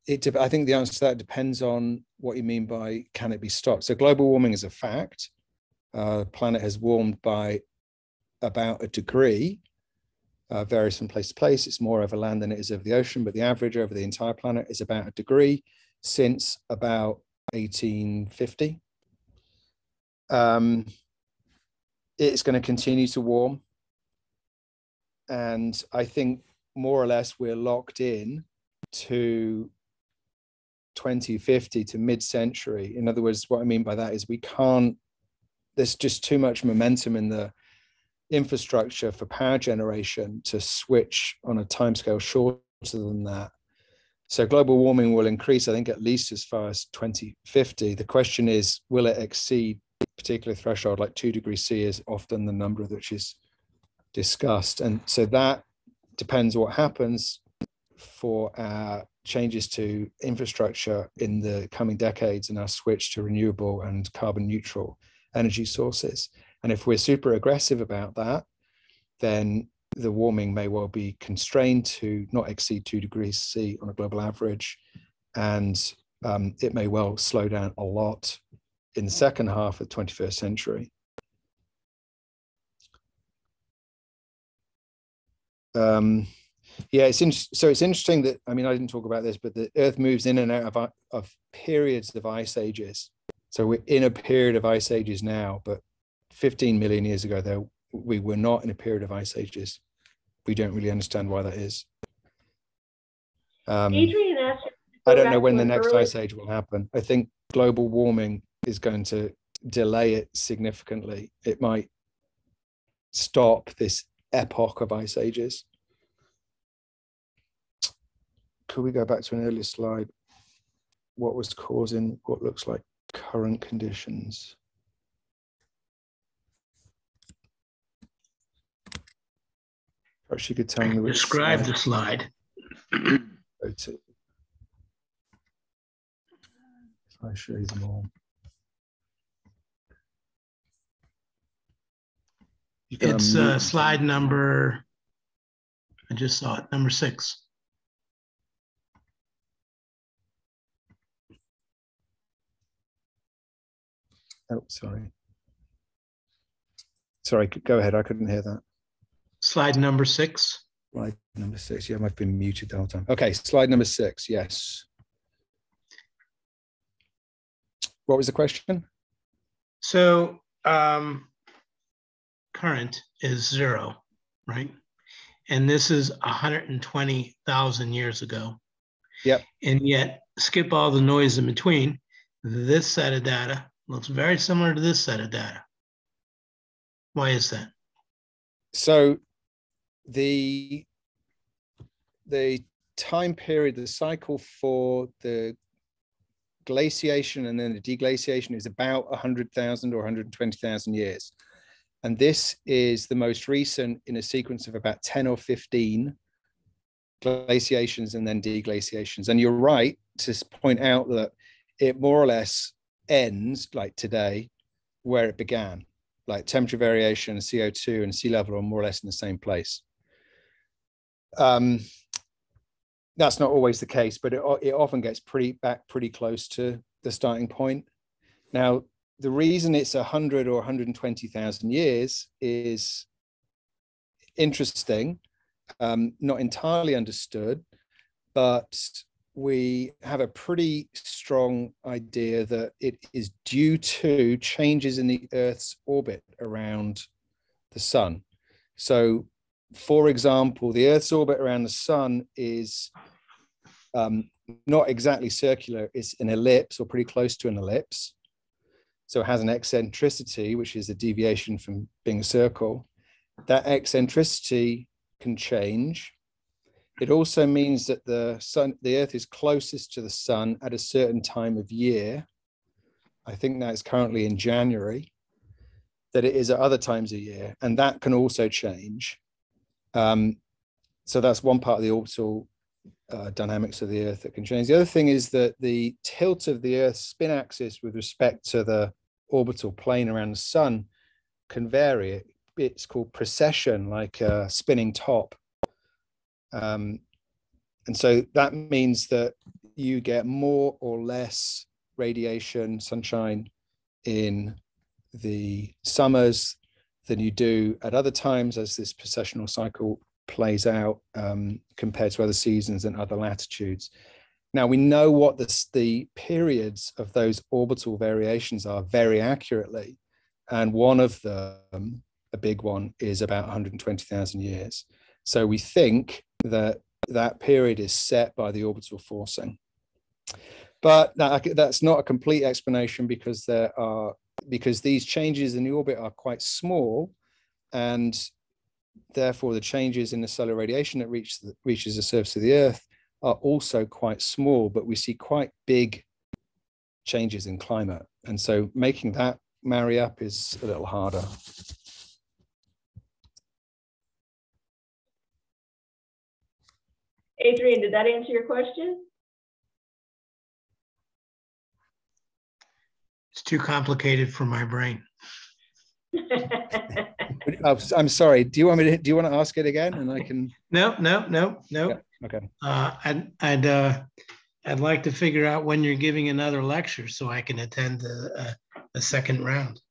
it, I think the answer to that depends on what you mean by can it be stopped. So global warming is a fact. Uh, the planet has warmed by about a degree. Uh, varies from place to place. It's more over land than it is over the ocean, but the average over the entire planet is about a degree since about 1850. Um, it's going to continue to warm. And I think more or less we're locked in to 2050 to mid-century. In other words, what I mean by that is we can't. There's just too much momentum in the infrastructure for power generation to switch on a timescale shorter than that. So global warming will increase, I think, at least as far as 2050. The question is, will it exceed particular threshold like two degrees C is often the number which is discussed. And so that depends what happens for our changes to infrastructure in the coming decades and our switch to renewable and carbon neutral energy sources. And if we're super aggressive about that, then the warming may well be constrained to not exceed two degrees C on a global average. And um, it may well slow down a lot in the second half of the 21st century. Um, yeah, it's in, so it's interesting that I mean I didn't talk about this, but the Earth moves in and out of, of periods of ice ages. So we're in a period of ice ages now, but 15 million years ago, there we were not in a period of ice ages. We don't really understand why that is. Um, Adrian asked. I don't know when the next ice age will happen. I think global warming is going to delay it significantly. It might stop this epoch of ice ages. Could we go back to an earlier slide? What was causing what looks like current conditions? Perhaps you could tell me Describe the slide. I show you them all. It's uh, slide number, I just saw it, number six. Oh, sorry. Sorry, go ahead. I couldn't hear that. Slide number six. Slide number six. Yeah, I've been muted the whole time. Okay, slide number six. Yes. What was the question? So um, current is zero, right? And this is 120,000 years ago. Yep. And yet, skip all the noise in between. This set of data looks very similar to this set of data. Why is that? So the the time period, the cycle for the glaciation and then the deglaciation is about 100,000 or 120,000 years. And this is the most recent in a sequence of about 10 or 15 glaciations and then deglaciations. And you're right to point out that it more or less ends like today where it began. Like temperature variation, CO2, and sea level are more or less in the same place. Um, that's not always the case, but it, it often gets pretty back pretty close to the starting point. Now, the reason it's 100 or 120,000 years is interesting, um, not entirely understood, but we have a pretty strong idea that it is due to changes in the Earth's orbit around the sun. So for example, the Earth's orbit around the sun is um, not exactly circular, it's an ellipse or pretty close to an ellipse. So it has an eccentricity, which is a deviation from being a circle. That eccentricity can change. It also means that the sun, the Earth is closest to the sun at a certain time of year. I think that is currently in January, that it is at other times a year, and that can also change. Um, so that's one part of the orbital uh, dynamics of the Earth that can change. The other thing is that the tilt of the Earth's spin axis with respect to the orbital plane around the Sun can vary. It's called precession, like a spinning top. Um, and so that means that you get more or less radiation, sunshine in the summers than you do at other times as this precessional cycle plays out um, compared to other seasons and other latitudes. Now we know what the, the periods of those orbital variations are very accurately. And one of them, a big one, is about 120,000 years. So we think that that period is set by the orbital forcing. But that, that's not a complete explanation because there are because these changes in the orbit are quite small and therefore the changes in the solar radiation that reach reaches the surface of the earth are also quite small but we see quite big changes in climate and so making that marry up is a little harder Adrian, did that answer your question? It's too complicated for my brain. oh, I'm sorry. Do you want me to? Do you want to ask it again, and I can? No, no, no, no. Yeah, okay. Uh, I'd I'd uh, I'd like to figure out when you're giving another lecture so I can attend the uh, the second round.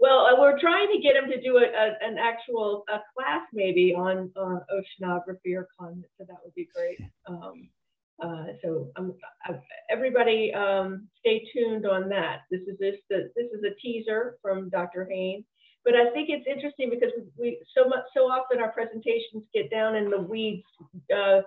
Well, uh, we're trying to get him to do a, a an actual a class maybe on on oceanography or climate, so that would be great. Um, uh, so um, everybody um, stay tuned on that. This is this the, this is a teaser from Dr. Haines. But I think it's interesting because we so much so often our presentations get down in the weeds, uh,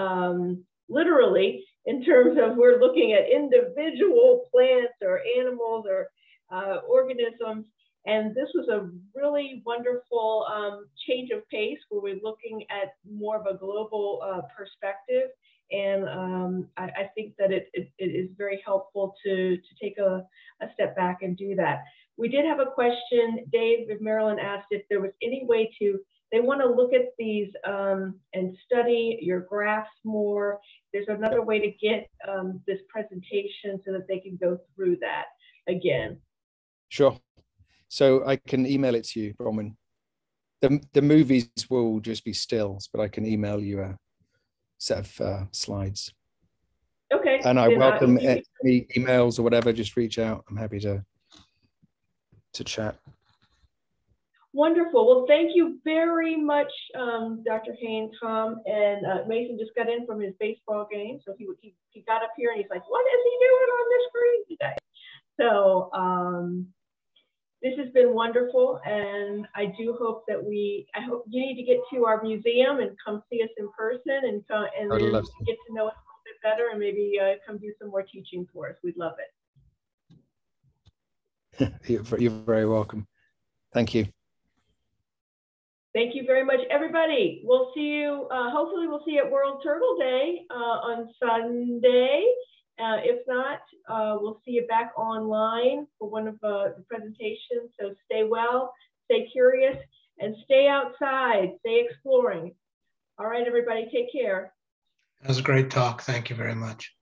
um, literally in terms of we're looking at individual plants or animals or uh, organisms. And this was a really wonderful um, change of pace where we're looking at more of a global uh, perspective and um, I, I, think that it, it, it is very helpful to, to take a, a step back and do that. We did have a question, Dave, if Marilyn asked if there was any way to, they want to look at these um, and study your graphs more. There's another way to get um, this presentation so that they can go through that again. Sure. So I can email it to you, Bronwyn. The, the movies will just be stills, but I can email you a, set of uh, slides. Okay. And I welcome any emails or whatever. Just reach out. I'm happy to to chat. Wonderful. Well, thank you very much, um, Dr. Haines, Tom, and uh, Mason just got in from his baseball game, so he, he he got up here and he's like, "What is he doing on the screen today?" So um, this has been wonderful, and I do hope that we. I hope you need to get to our museum and come see us in person, and come and get to know us a little bit better, and maybe uh, come do some more teaching for us. We'd love it. you're very welcome. Thank you. Thank you very much, everybody. We'll see you. Uh, hopefully, we'll see you at World Turtle Day uh, on Sunday. Uh, if not, uh, we'll see you back online for one of uh, the presentations. So stay well, stay curious, and stay outside, stay exploring. All right, everybody, take care. That was a great talk. Thank you very much.